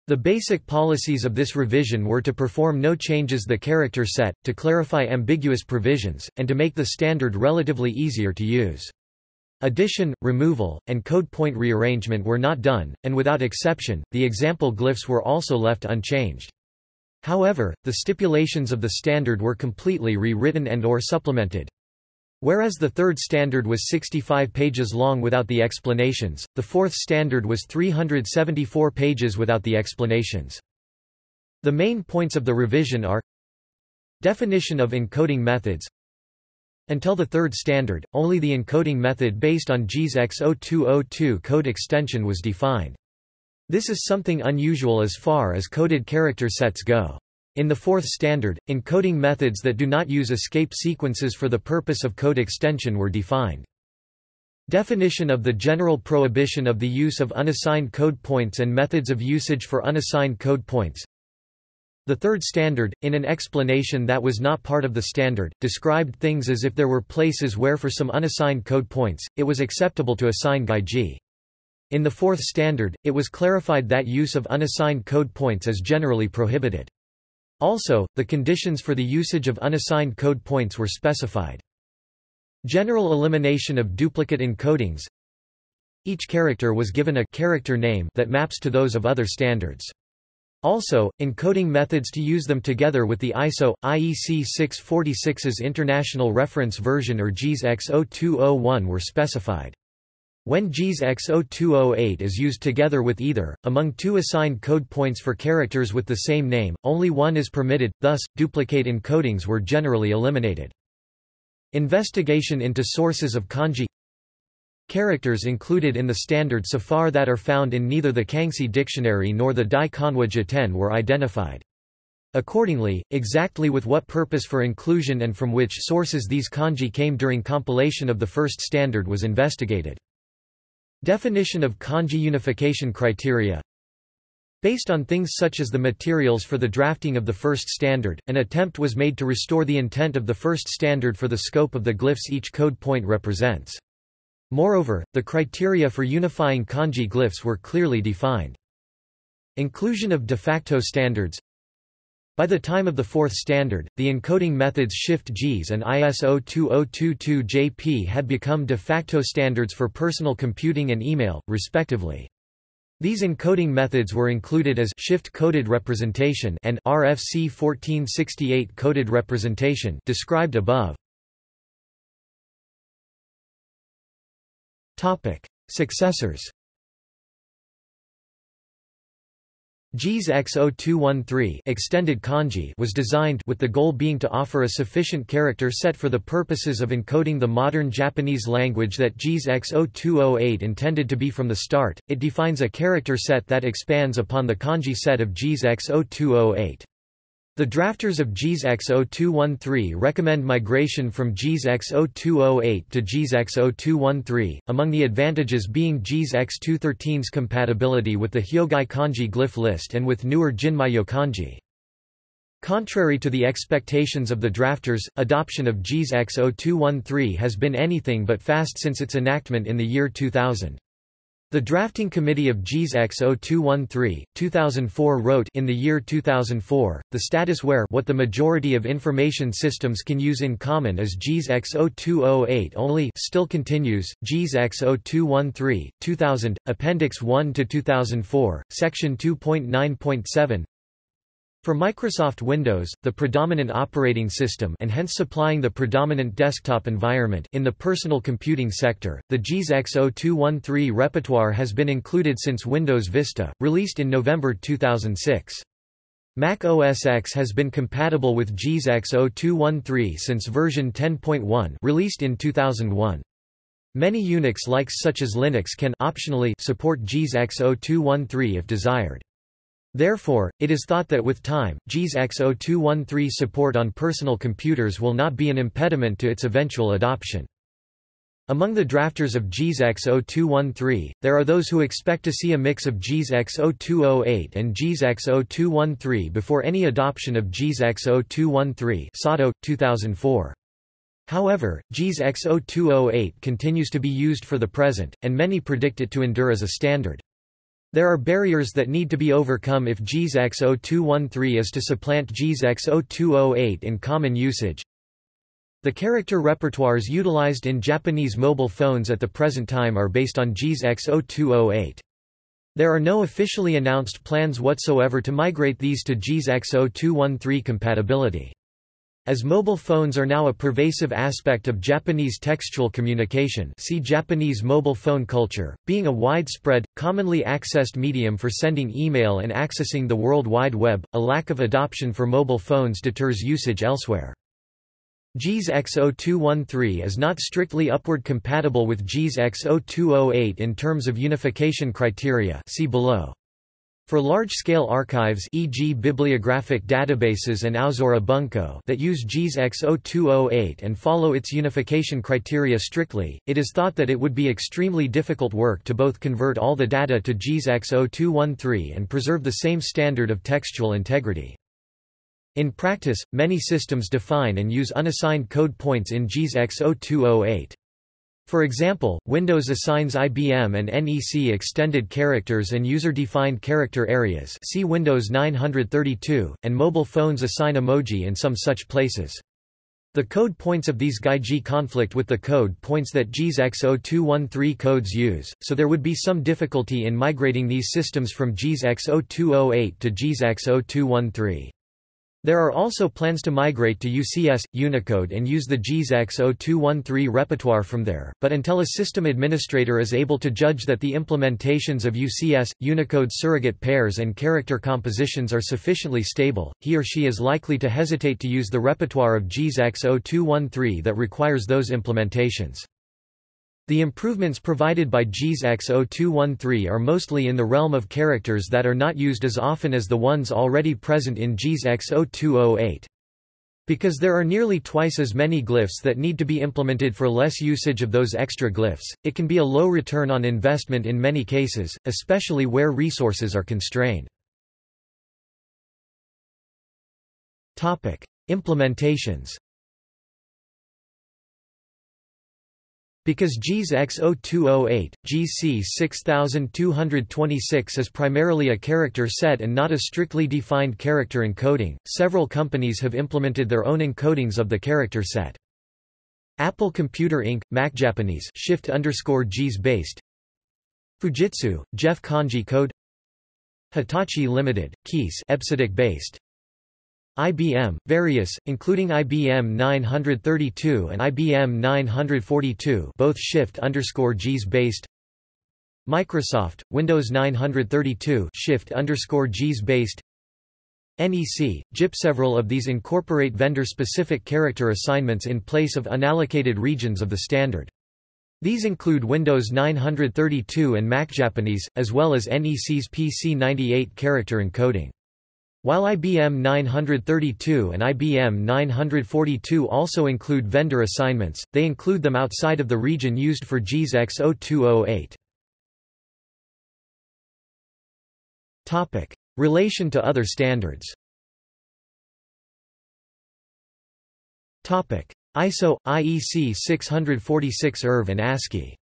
The basic policies of this revision were to perform no changes the character set, to clarify ambiguous provisions, and to make the standard relatively easier to use. Addition, removal, and code point rearrangement were not done, and without exception, the example glyphs were also left unchanged. However, the stipulations of the standard were completely rewritten and or supplemented. Whereas the third standard was 65 pages long without the explanations, the fourth standard was 374 pages without the explanations. The main points of the revision are Definition of encoding methods Until the third standard, only the encoding method based on JIS X0202 code extension was defined. This is something unusual as far as coded character sets go. In the fourth standard, encoding methods that do not use escape sequences for the purpose of code extension were defined. Definition of the general prohibition of the use of unassigned code points and methods of usage for unassigned code points. The third standard, in an explanation that was not part of the standard, described things as if there were places where for some unassigned code points, it was acceptable to assign gaiji. In the fourth standard, it was clarified that use of unassigned code points is generally prohibited. Also, the conditions for the usage of unassigned code points were specified. General elimination of duplicate encodings Each character was given a character name that maps to those of other standards. Also, encoding methods to use them together with the ISO, IEC 646's International Reference Version or JIS X0201 were specified. When JIS X0208 is used together with either, among two assigned code points for characters with the same name, only one is permitted, thus, duplicate encodings were generally eliminated. Investigation into sources of kanji Characters included in the standard so far that are found in neither the Kangxi dictionary nor the Dai Kanwa Jiten were identified. Accordingly, exactly with what purpose for inclusion and from which sources these kanji came during compilation of the first standard was investigated. Definition of kanji unification criteria Based on things such as the materials for the drafting of the first standard, an attempt was made to restore the intent of the first standard for the scope of the glyphs each code point represents. Moreover, the criteria for unifying kanji glyphs were clearly defined. Inclusion of de facto standards by the time of the fourth standard, the encoding methods Shift-JIS and ISO 2022-JP had become de facto standards for personal computing and email, respectively. These encoding methods were included as shift-coded representation and RFC 1468 coded representation described above. Topic: Successors JIS X0213 extended kanji was designed with the goal being to offer a sufficient character set for the purposes of encoding the modern Japanese language that JIS X0208 intended to be from the start. It defines a character set that expands upon the kanji set of JIS X0208. The drafters of JIS X0213 recommend migration from JIS X0208 to JIS X0213, among the advantages being JIS X213's compatibility with the Hyogai kanji glyph list and with newer Jinmyo kanji. Contrary to the expectations of the drafters, adoption of JIS X0213 has been anything but fast since its enactment in the year 2000. The drafting committee of JIS X0213, 2004 wrote in the year 2004, the status where what the majority of information systems can use in common is JIS X0208 only still continues, JIS X0213, 2000, Appendix 1 to 2004, Section 2.9.7 for Microsoft Windows, the predominant operating system and hence supplying the predominant desktop environment in the personal computing sector, the JIS X0213 repertoire has been included since Windows Vista, released in November 2006. Mac OS X has been compatible with JIS X0213 since version 10.1 released in 2001. Many Unix likes such as Linux can optionally support JIS X0213 if desired. Therefore, it is thought that with time, JIS X0213 support on personal computers will not be an impediment to its eventual adoption. Among the drafters of JIS X0213, there are those who expect to see a mix of JIS X0208 and JIS X0213 before any adoption of JIS X0213 Sato, 2004. However, JIS X0208 continues to be used for the present, and many predict it to endure as a standard. There are barriers that need to be overcome if JIS X0213 is to supplant JIS X0208 in common usage. The character repertoires utilized in Japanese mobile phones at the present time are based on JIS X0208. There are no officially announced plans whatsoever to migrate these to JIS X0213 compatibility. As mobile phones are now a pervasive aspect of Japanese textual communication see Japanese mobile phone culture, being a widespread, commonly accessed medium for sending email and accessing the World Wide Web, a lack of adoption for mobile phones deters usage elsewhere. JIS X0213 is not strictly upward compatible with JIS X0208 in terms of unification criteria see below. For large-scale archives e.g. bibliographic databases and Aozora Bunko that use JIS X0208 and follow its unification criteria strictly, it is thought that it would be extremely difficult work to both convert all the data to JIS X0213 and preserve the same standard of textual integrity. In practice, many systems define and use unassigned code points in JIS X0208. For example, Windows assigns IBM and NEC extended characters and user-defined character areas see Windows 932, and mobile phones assign emoji in some such places. The code points of these GAIJI conflict with the code points that JIS X0213 codes use, so there would be some difficulty in migrating these systems from JIS X0208 to JIS X0213. There are also plans to migrate to UCS, Unicode and use the JIS X0213 repertoire from there, but until a system administrator is able to judge that the implementations of UCS, Unicode surrogate pairs and character compositions are sufficiently stable, he or she is likely to hesitate to use the repertoire of JIS X0213 that requires those implementations. The improvements provided by JIS X0213 are mostly in the realm of characters that are not used as often as the ones already present in JIS X0208. Because there are nearly twice as many glyphs that need to be implemented for less usage of those extra glyphs, it can be a low return on investment in many cases, especially where resources are constrained. Implementations Because JIS X0208, JIS C 6226 is primarily a character set and not a strictly defined character encoding, several companies have implemented their own encodings of the character set. Apple Computer Inc., Mac Japanese shift underscore JIS based Fujitsu, JEF Kanji code Hitachi Limited, KEIS EBCDIC based IBM, various, including IBM 932 and IBM 942 both shift underscore JIS based Microsoft, Windows 932 shift underscore JIS based NEC, JIP Several of these incorporate vendor-specific character assignments in place of unallocated regions of the standard. These include Windows 932 and Mac Japanese, as well as NEC's PC98 character encoding. While IBM 932 and IBM 942 also include vendor assignments, they include them outside of the region used for JIS X0208. Topic: Relation to other standards. Topic: ISO IEC 646 IRV and ASCII.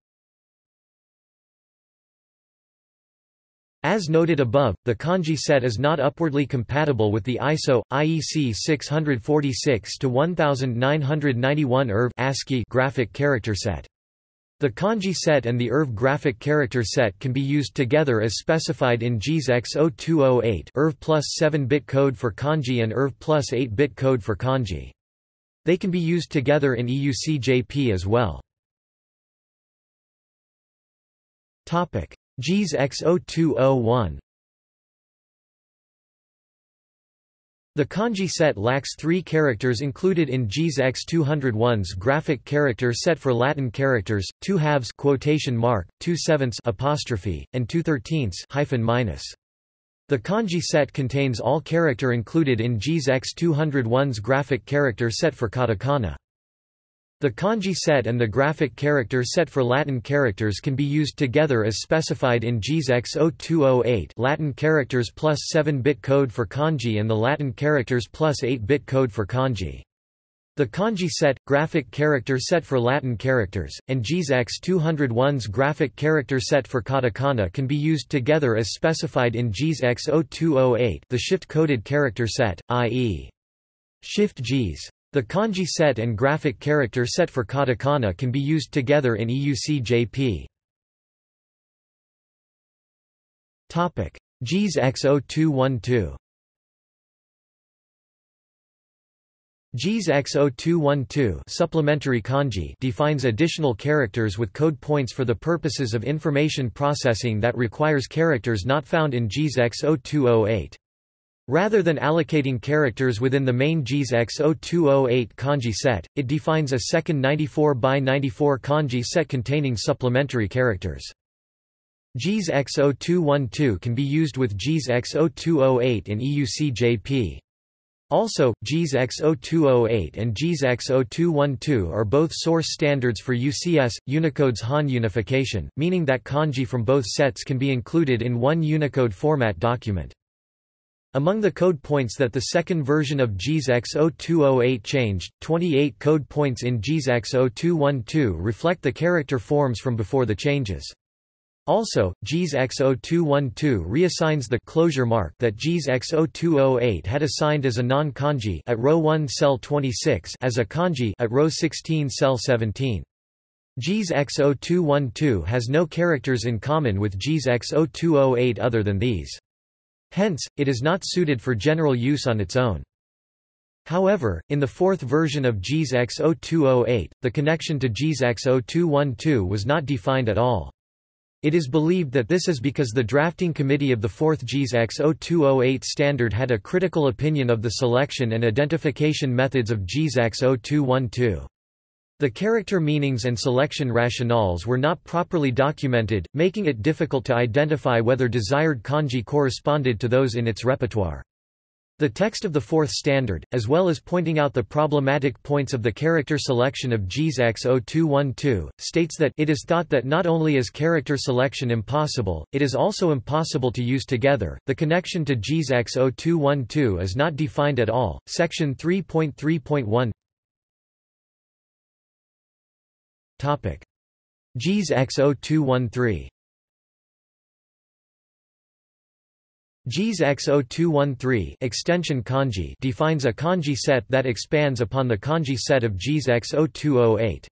As noted above, the kanji set is not upwardly compatible with the ISO IEC 646-1991 IRV ASCII graphic character set. The kanji set and the IRV graphic character set can be used together as specified in JIS X0208 IRV plus 7-bit code for kanji and IRV plus 8-bit code for kanji. They can be used together in EUCJP as well. Topic: JIS X0201 The kanji set lacks three characters included in JIS X201's graphic character set for Latin characters, two halves quotation mark, two sevenths apostrophe, and two thirteenths hyphen minus. The kanji set contains all character included in JIS X201's graphic character set for katakana. The kanji set and the graphic character set for Latin characters can be used together as specified in JIS X0208 Latin characters plus 7-bit code for kanji and the Latin characters plus 8-bit code for kanji. The kanji set, graphic character set for Latin characters, and JIS X201's graphic character set for katakana can be used together as specified in JIS X0208 the shift-coded character set, i.e. shift JIS. The kanji set and graphic character set for katakana can be used together in EUC-JP. JIS X0212 JIS X0212 supplementary kanji defines additional characters with code points for the purposes of information processing that requires characters not found in JIS X0208. Rather than allocating characters within the main JIS X0208 kanji set, it defines a second 94 by 94 kanji set containing supplementary characters. JIS X0212 can be used with JIS X0208 in EUC-JP. Also, JIS X0208 and JIS X0212 are both source standards for UCS, Unicode's Han unification, meaning that kanji from both sets can be included in one Unicode format document. Among the code points that the second version of JIS X0208 changed, 28 code points in JIS X0212 reflect the character forms from before the changes. Also, JIS X0212 reassigns the closure mark that JIS X0208 had assigned as a non-kanji at row 1 cell 26 as a kanji at row 16 cell 17. JIS X0212 has no characters in common with JIS X0208 other than these. Hence, it is not suited for general use on its own. However, in the fourth version of JIS X0208, the connection to JIS X0212 was not defined at all. It is believed that this is because the drafting committee of the fourth JIS X0208 standard had a critical opinion of the selection and identification methods of JIS X0212. The character meanings and selection rationales were not properly documented, making it difficult to identify whether desired kanji corresponded to those in its repertoire. The text of the fourth standard, as well as pointing out the problematic points of the character selection of JIS X0212, states that it is thought that not only is character selection impossible, it is also impossible to use together. The connection to JIS X0212 is not defined at all. Section 3.3.1 JIS X0213 JIS X0213 extension kanji defines a kanji set that expands upon the kanji set of JIS X0208.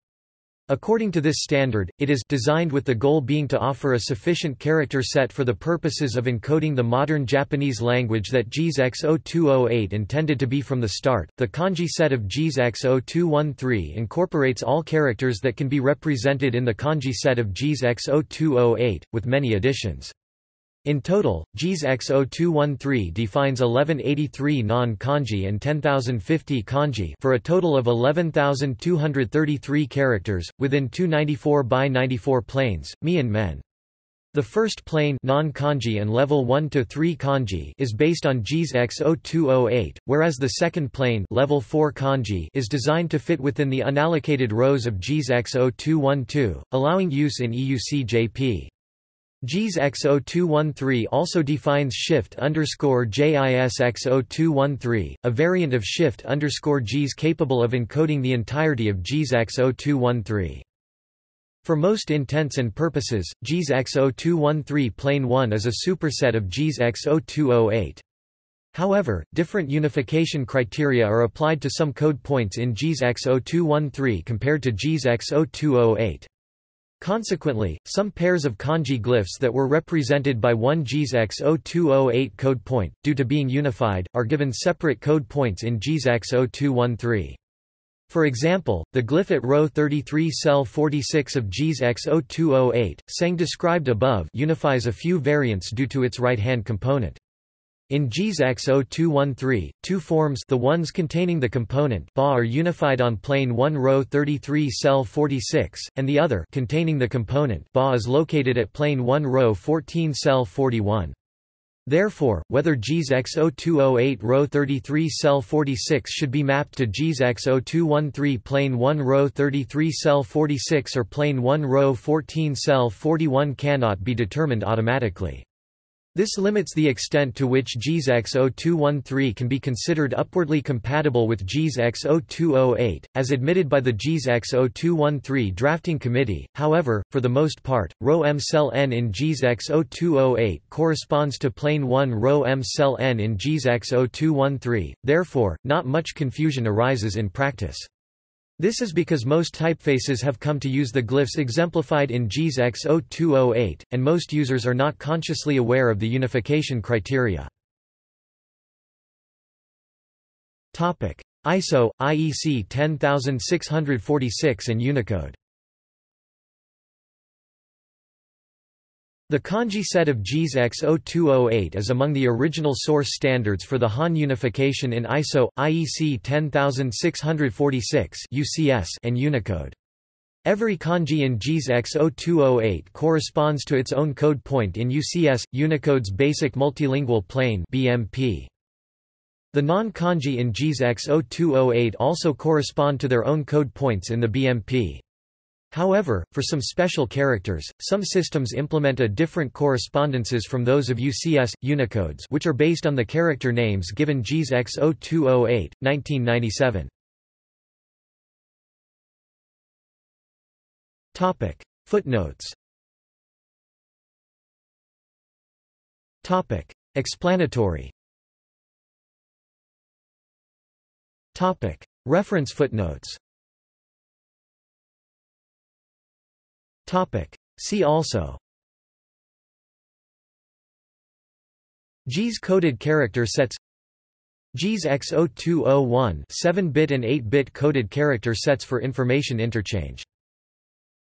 According to this standard, it is designed with the goal being to offer a sufficient character set for the purposes of encoding the modern Japanese language that JIS X0208 intended to be from the start. The kanji set of JIS X0213 incorporates all characters that can be represented in the kanji set of JIS X0208, with many additions. In total, JIS X0213 defines 1183 non-kanji and 10050 kanji for a total of 11233 characters, within two 94 by 94 planes, mi and men. The first plane non-kanji and level 1 to 3 kanji is based on JIS X0208, whereas the second plane level 4 kanji is designed to fit within the unallocated rows of JIS X0212, allowing use in EUC-JP. JIS X0213 also defines shift underscore JIS X0213, a variant of shift underscore JIS capable of encoding the entirety of JIS X0213. For most intents and purposes, JIS X0213 plane 1 is a superset of JIS X0208. However, different unification criteria are applied to some code points in JIS X0213 compared to JIS X0208. Consequently, some pairs of kanji glyphs that were represented by one JIS X0208 code point, due to being unified, are given separate code points in JIS X0213. For example, the glyph at row 33 cell 46 of JIS X0208, sang described above unifies a few variants due to its right-hand component. In JIS X0213, two forms the ones containing the component BA are unified on plane 1 row 33 cell 46, and the other containing the component BA is located at plane 1 row 14 cell 41. Therefore, whether JIS X0208 row 33 cell 46 should be mapped to JIS X0213 plane 1 row 33 cell 46 or plane 1 row 14 cell 41 cannot be determined automatically. This limits the extent to which JIS X0213 can be considered upwardly compatible with JIS X0208, as admitted by the JIS X0213 drafting committee. However, for the most part, row M cell n in JIS X0208 corresponds to plane 1 row M cell n in JIS X0213, therefore, not much confusion arises in practice. This is because most typefaces have come to use the glyphs exemplified in JIS X0208, and most users are not consciously aware of the unification criteria. ISO, IEC 10646 and Unicode The kanji set of JIS X0208 is among the original source standards for the Han unification in ISO, IEC 10646 UCS and Unicode. Every kanji in JIS X0208 corresponds to its own code point in UCS, Unicode's Basic Multilingual Plane BMP. The non-kanji in JIS X0208 also correspond to their own code points in the BMP. However, for some special characters, some systems implement a different correspondences from those of UCS, Unicodes which are based on the character names given JIS X0208, 1997. Footnotes. Explanatory. Reference footnotes See also. JIS coded character sets. JIS X0201 7-bit and 8-bit coded character sets for information interchange.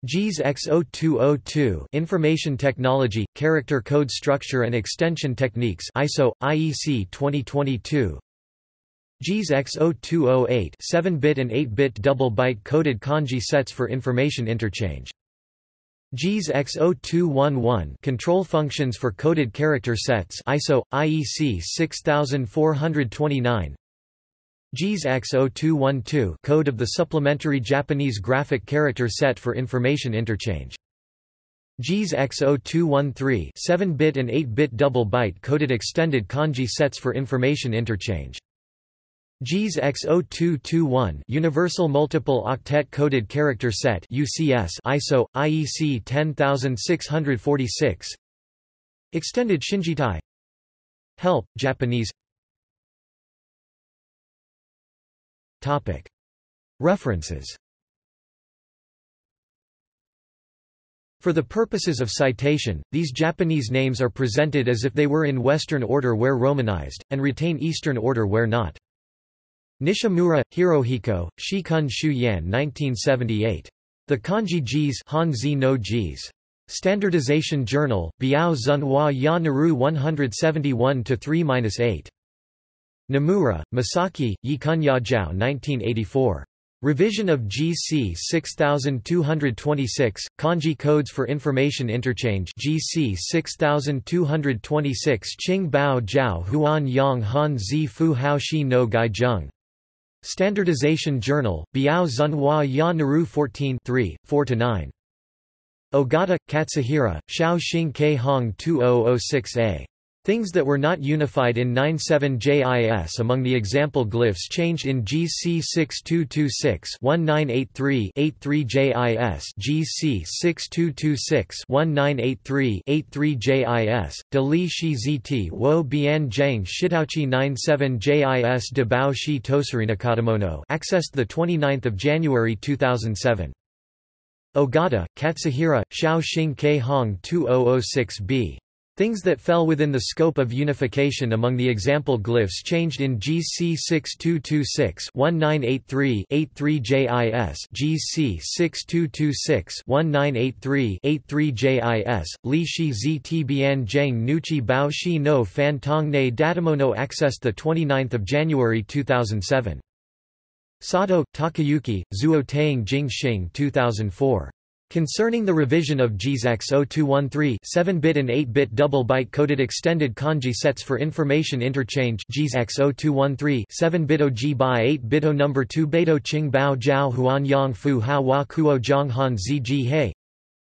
JIS X0202 Information Technology, Character Code Structure and Extension Techniques ISO, IEC 2022 JIS X0208 7-bit and 8-bit double-byte coded kanji sets for information interchange JIS X0211 Control functions for coded character sets ISO IEC 6429 JIS X0212 Code of the supplementary Japanese graphic character set for information interchange. JIS X0213 7-bit and 8-bit double-byte coded extended kanji sets for information interchange JIS X0221 Universal Multiple Octet Coded Character Set UCS ISO IEC 10646 Extended Shinjitai. Help Japanese. Topic. References. For the purposes of citation, these Japanese names are presented as if they were in Western order where romanized, and retain Eastern order where not. Nishimura, Hirohiko, Shikun Shuyan 1978. The Kanji JIS Hanzi no. Standardization Journal, Biao Zunhua Ya Naru 171-3-8. Namura, Masaki, Yikunya Jiao 1984. Revision of JIS C 6226, Kanji Codes for Information Interchange JIS C 6226 Qing Bao Jiao Huan Yang Han Zi Fu Hao Shi no Gai Zheng Standardization Journal, Biao Zunhua Ya Naru 14 3, 4–9. Ogata, Katsuhira, Xiao Xing Ke Hong 2006a. Things that were not unified in 97JIS among the example glyphs changed in JIS C 6226-1983-83JIS JIS C 6226-1983-83JIS, De Li Shi Zt Wo Bian Zhang Shitauchi 97JIS De Bao Shi Tosarinakademono accessed 29 January 2007. Ogata, Katsuhira, Xiao Xing Ke Hong 2006b. Things that fell within the scope of unification among the example glyphs changed in JIS C 6226-1983-83JIS JIS C 6226-1983-83JIS, Li Shi Zi Tibian Zheng Nuqi Bao Shi No Fan Tong Ne Datamono accessed 29 January 2007. Sato, Takayuki, Zuo Taing Jing Xing 2004. Concerning the revision of JIS X0213 7-bit and 8-bit double-byte coded extended kanji sets for information interchange JIS X0213 7-bit OG by 8-bit O number 2 Beidou Qing Bao Jiao Huan Yang Fu Ha Wa Kuo Zhang Han Zi Ji He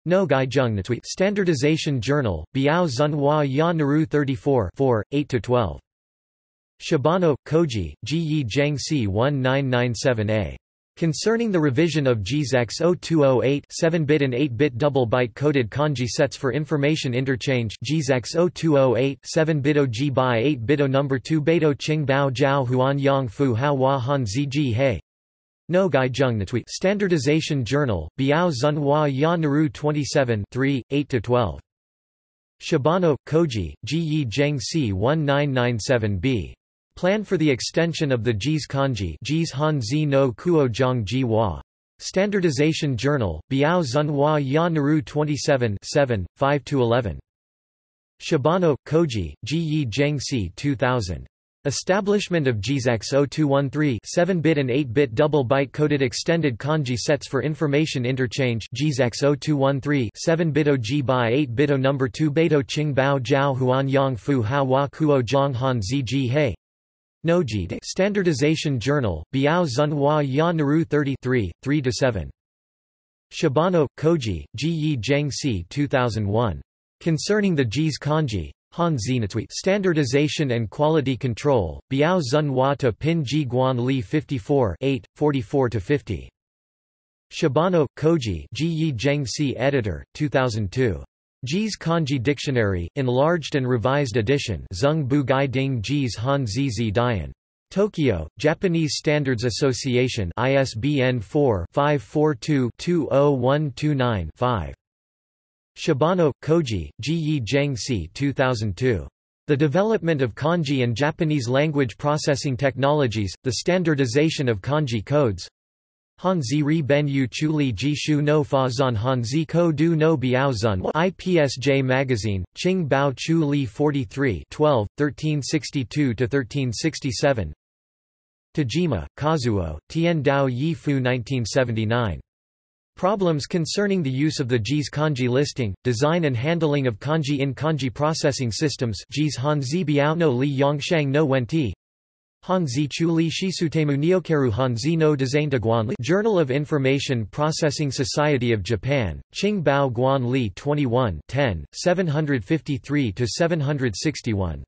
No Gai Zheng Natui Standardization Journal, Biao Zhenhua Ya Naru 34 4, 8–12. Shibano, Koji, Ji Yi Zhang C 1997a. Concerning the revision of JIS X0208 7-bit and 8-bit double-byte coded kanji sets for information interchange JIS X0208 7-bit OG by 8-bit O number 2 Beidou Qing Bao Jiao Huan Yang Fu Ha Hua Han Ji He No Gai Zheng Natui Standardization Journal, Biao Zhenhua Ya Naru 27 3, 8–12. Shibano, Koji, Ji Yi Zheng C 1997b. Plan for the extension of the JIS kanji JIS Hanzi no Kuo Zhang Ji Hua. Standardization Journal, Biao Zhenhua Ya Naru 27 7, 5–11. Shibano, Koji, Ji Yi Zheng C 2000. Establishment of JIS X0213 7-bit and 8-bit double-byte coded extended kanji sets for information interchange JIS X0213 7-bit OG by 8-bit O number 2 Beidou Qing Bao Jiao Huan Yang Fu Ha Wa Kuo Zhang Han Zi Ji He Noji Standardization Journal, Biao Zhenhua Ya Naru 33, 3–7. Shibano, Koji, Ji Yi Zheng C 2001. Concerning the JIS kanji. Han Zinatui Standardization and Quality Control, Biao Zhenhua to Pin Ji Guan Li 54 8, 44–50. Shibano, Koji Ji Yi Zheng C Editor, 2002. JIS Kanji Dictionary, enlarged and revised edition JIS Dian. Tokyo, Japanese Standards Association ISBN 4-542-20129-5. Shibano, Koji, Ji Zheng C 2002. The Development of Kanji and Japanese Language Processing Technologies, the Standardization of Kanji Codes Hanzi ri ben yu chu li ji shu no fa zan hanzi ko du no biao zun IPSJ Magazine, Qing Bao Chu Li 43 12, 1362–1367 Tajima, Kazuo, Tien Dao Yi Fu 1979. Problems concerning the use of the JIS kanji listing, design and handling of kanji in kanji processing systems JIS Hanzi Biao no Li Yongshang no Wenti Hanzi Chuli Shisutemu Niokeru Hanzi no Guanli Journal of Information Processing Society of Japan, Qing Bao Guan Li 21 10, 753–761.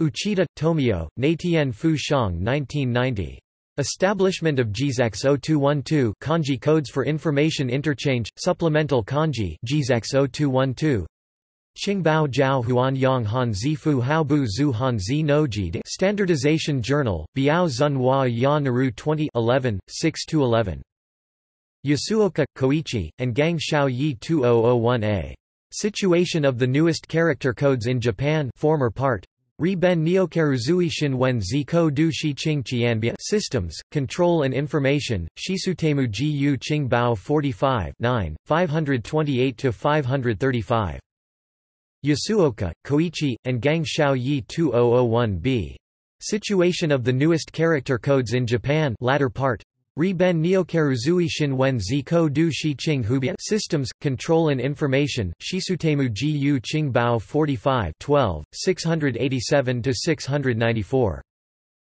Uchida, Tomio, Neitien Fu Shang 1990. Establishment of JIS X0212 Kanji Codes for Information Interchange, Supplemental Kanji JIS X0212 Qingbao Jiao Huan Yang Han Zifu Hao Bu Zhu Han Zi No Ji Standardization Journal, Biao Zhenhua Ya Naru 20 6–11. Yasuoka, Koichi, and Gang Xiao Yi 2001a. Situation of the newest character codes in Japan former part. Ri Ben Neokaruzui Shinwen Ziko Du Shi Qing Qianbia Systems, Control and Information, Shisutemu Ji Yu Qing Bao 45 9, 528–535. Yasuoka, Koichi, and Gang Xiao Yi 2001b. Situation of the newest character codes in Japan latter part. Ri Ben Neokaruzui Shinwen Ziko Du Shi Qing Hubia Systems, Control and Information, Shisutemu Ji Yu Qing Bao 45 12, 687–694.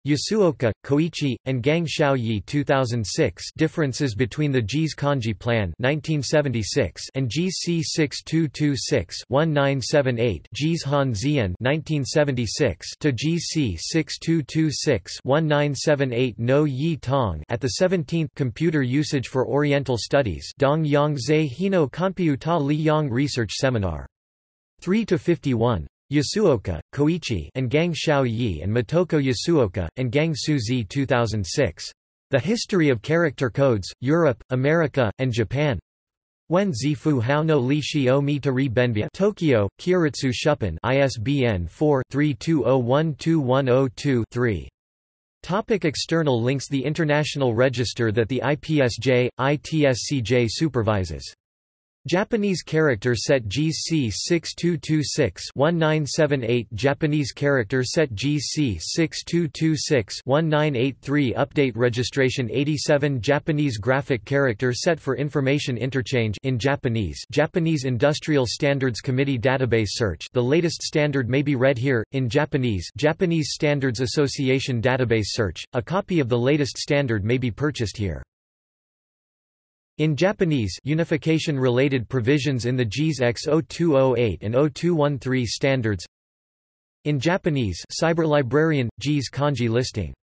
Yasuoka, Koichi, and Gang Xiaoyi 2006 Differences between the JIS Kanji Plan 1976 and JIS C6226-1978 JIS Han Zian 1976 to JIS C6226-1978 No Yi Tong at the 17th Computer Usage for Oriental Studies Dong Yang Zhe Hino Kanpiu Ta Li Yang Research Seminar. 3 to 51 Yasuoka, Koichi and Gang Xiao Yi and Motoko Yasuoka, and Gang Su Zi 2006. The History of Character Codes, Europe, America, and Japan Wen Zifu Hao no Li Shio Mi Tari Benbia Tokyo, Kyoritsu Shuppan ISBN 4-32012102-3. Topic external links The International Register that the IPSJ, ITSCJ supervises Japanese character set JIS C 6226-1978 Japanese character set JIS C 6226-1983 Update registration 87 Japanese graphic character set for information interchange in Japanese Japanese Industrial Standards Committee database search. The latest standard may be read here in Japanese Japanese Standards Association database search. A copy of the latest standard may be purchased here in Japanese unification-related provisions in the JIS X0208 and 0213 standards. In Japanese Cyberlibrarian, JIS kanji listing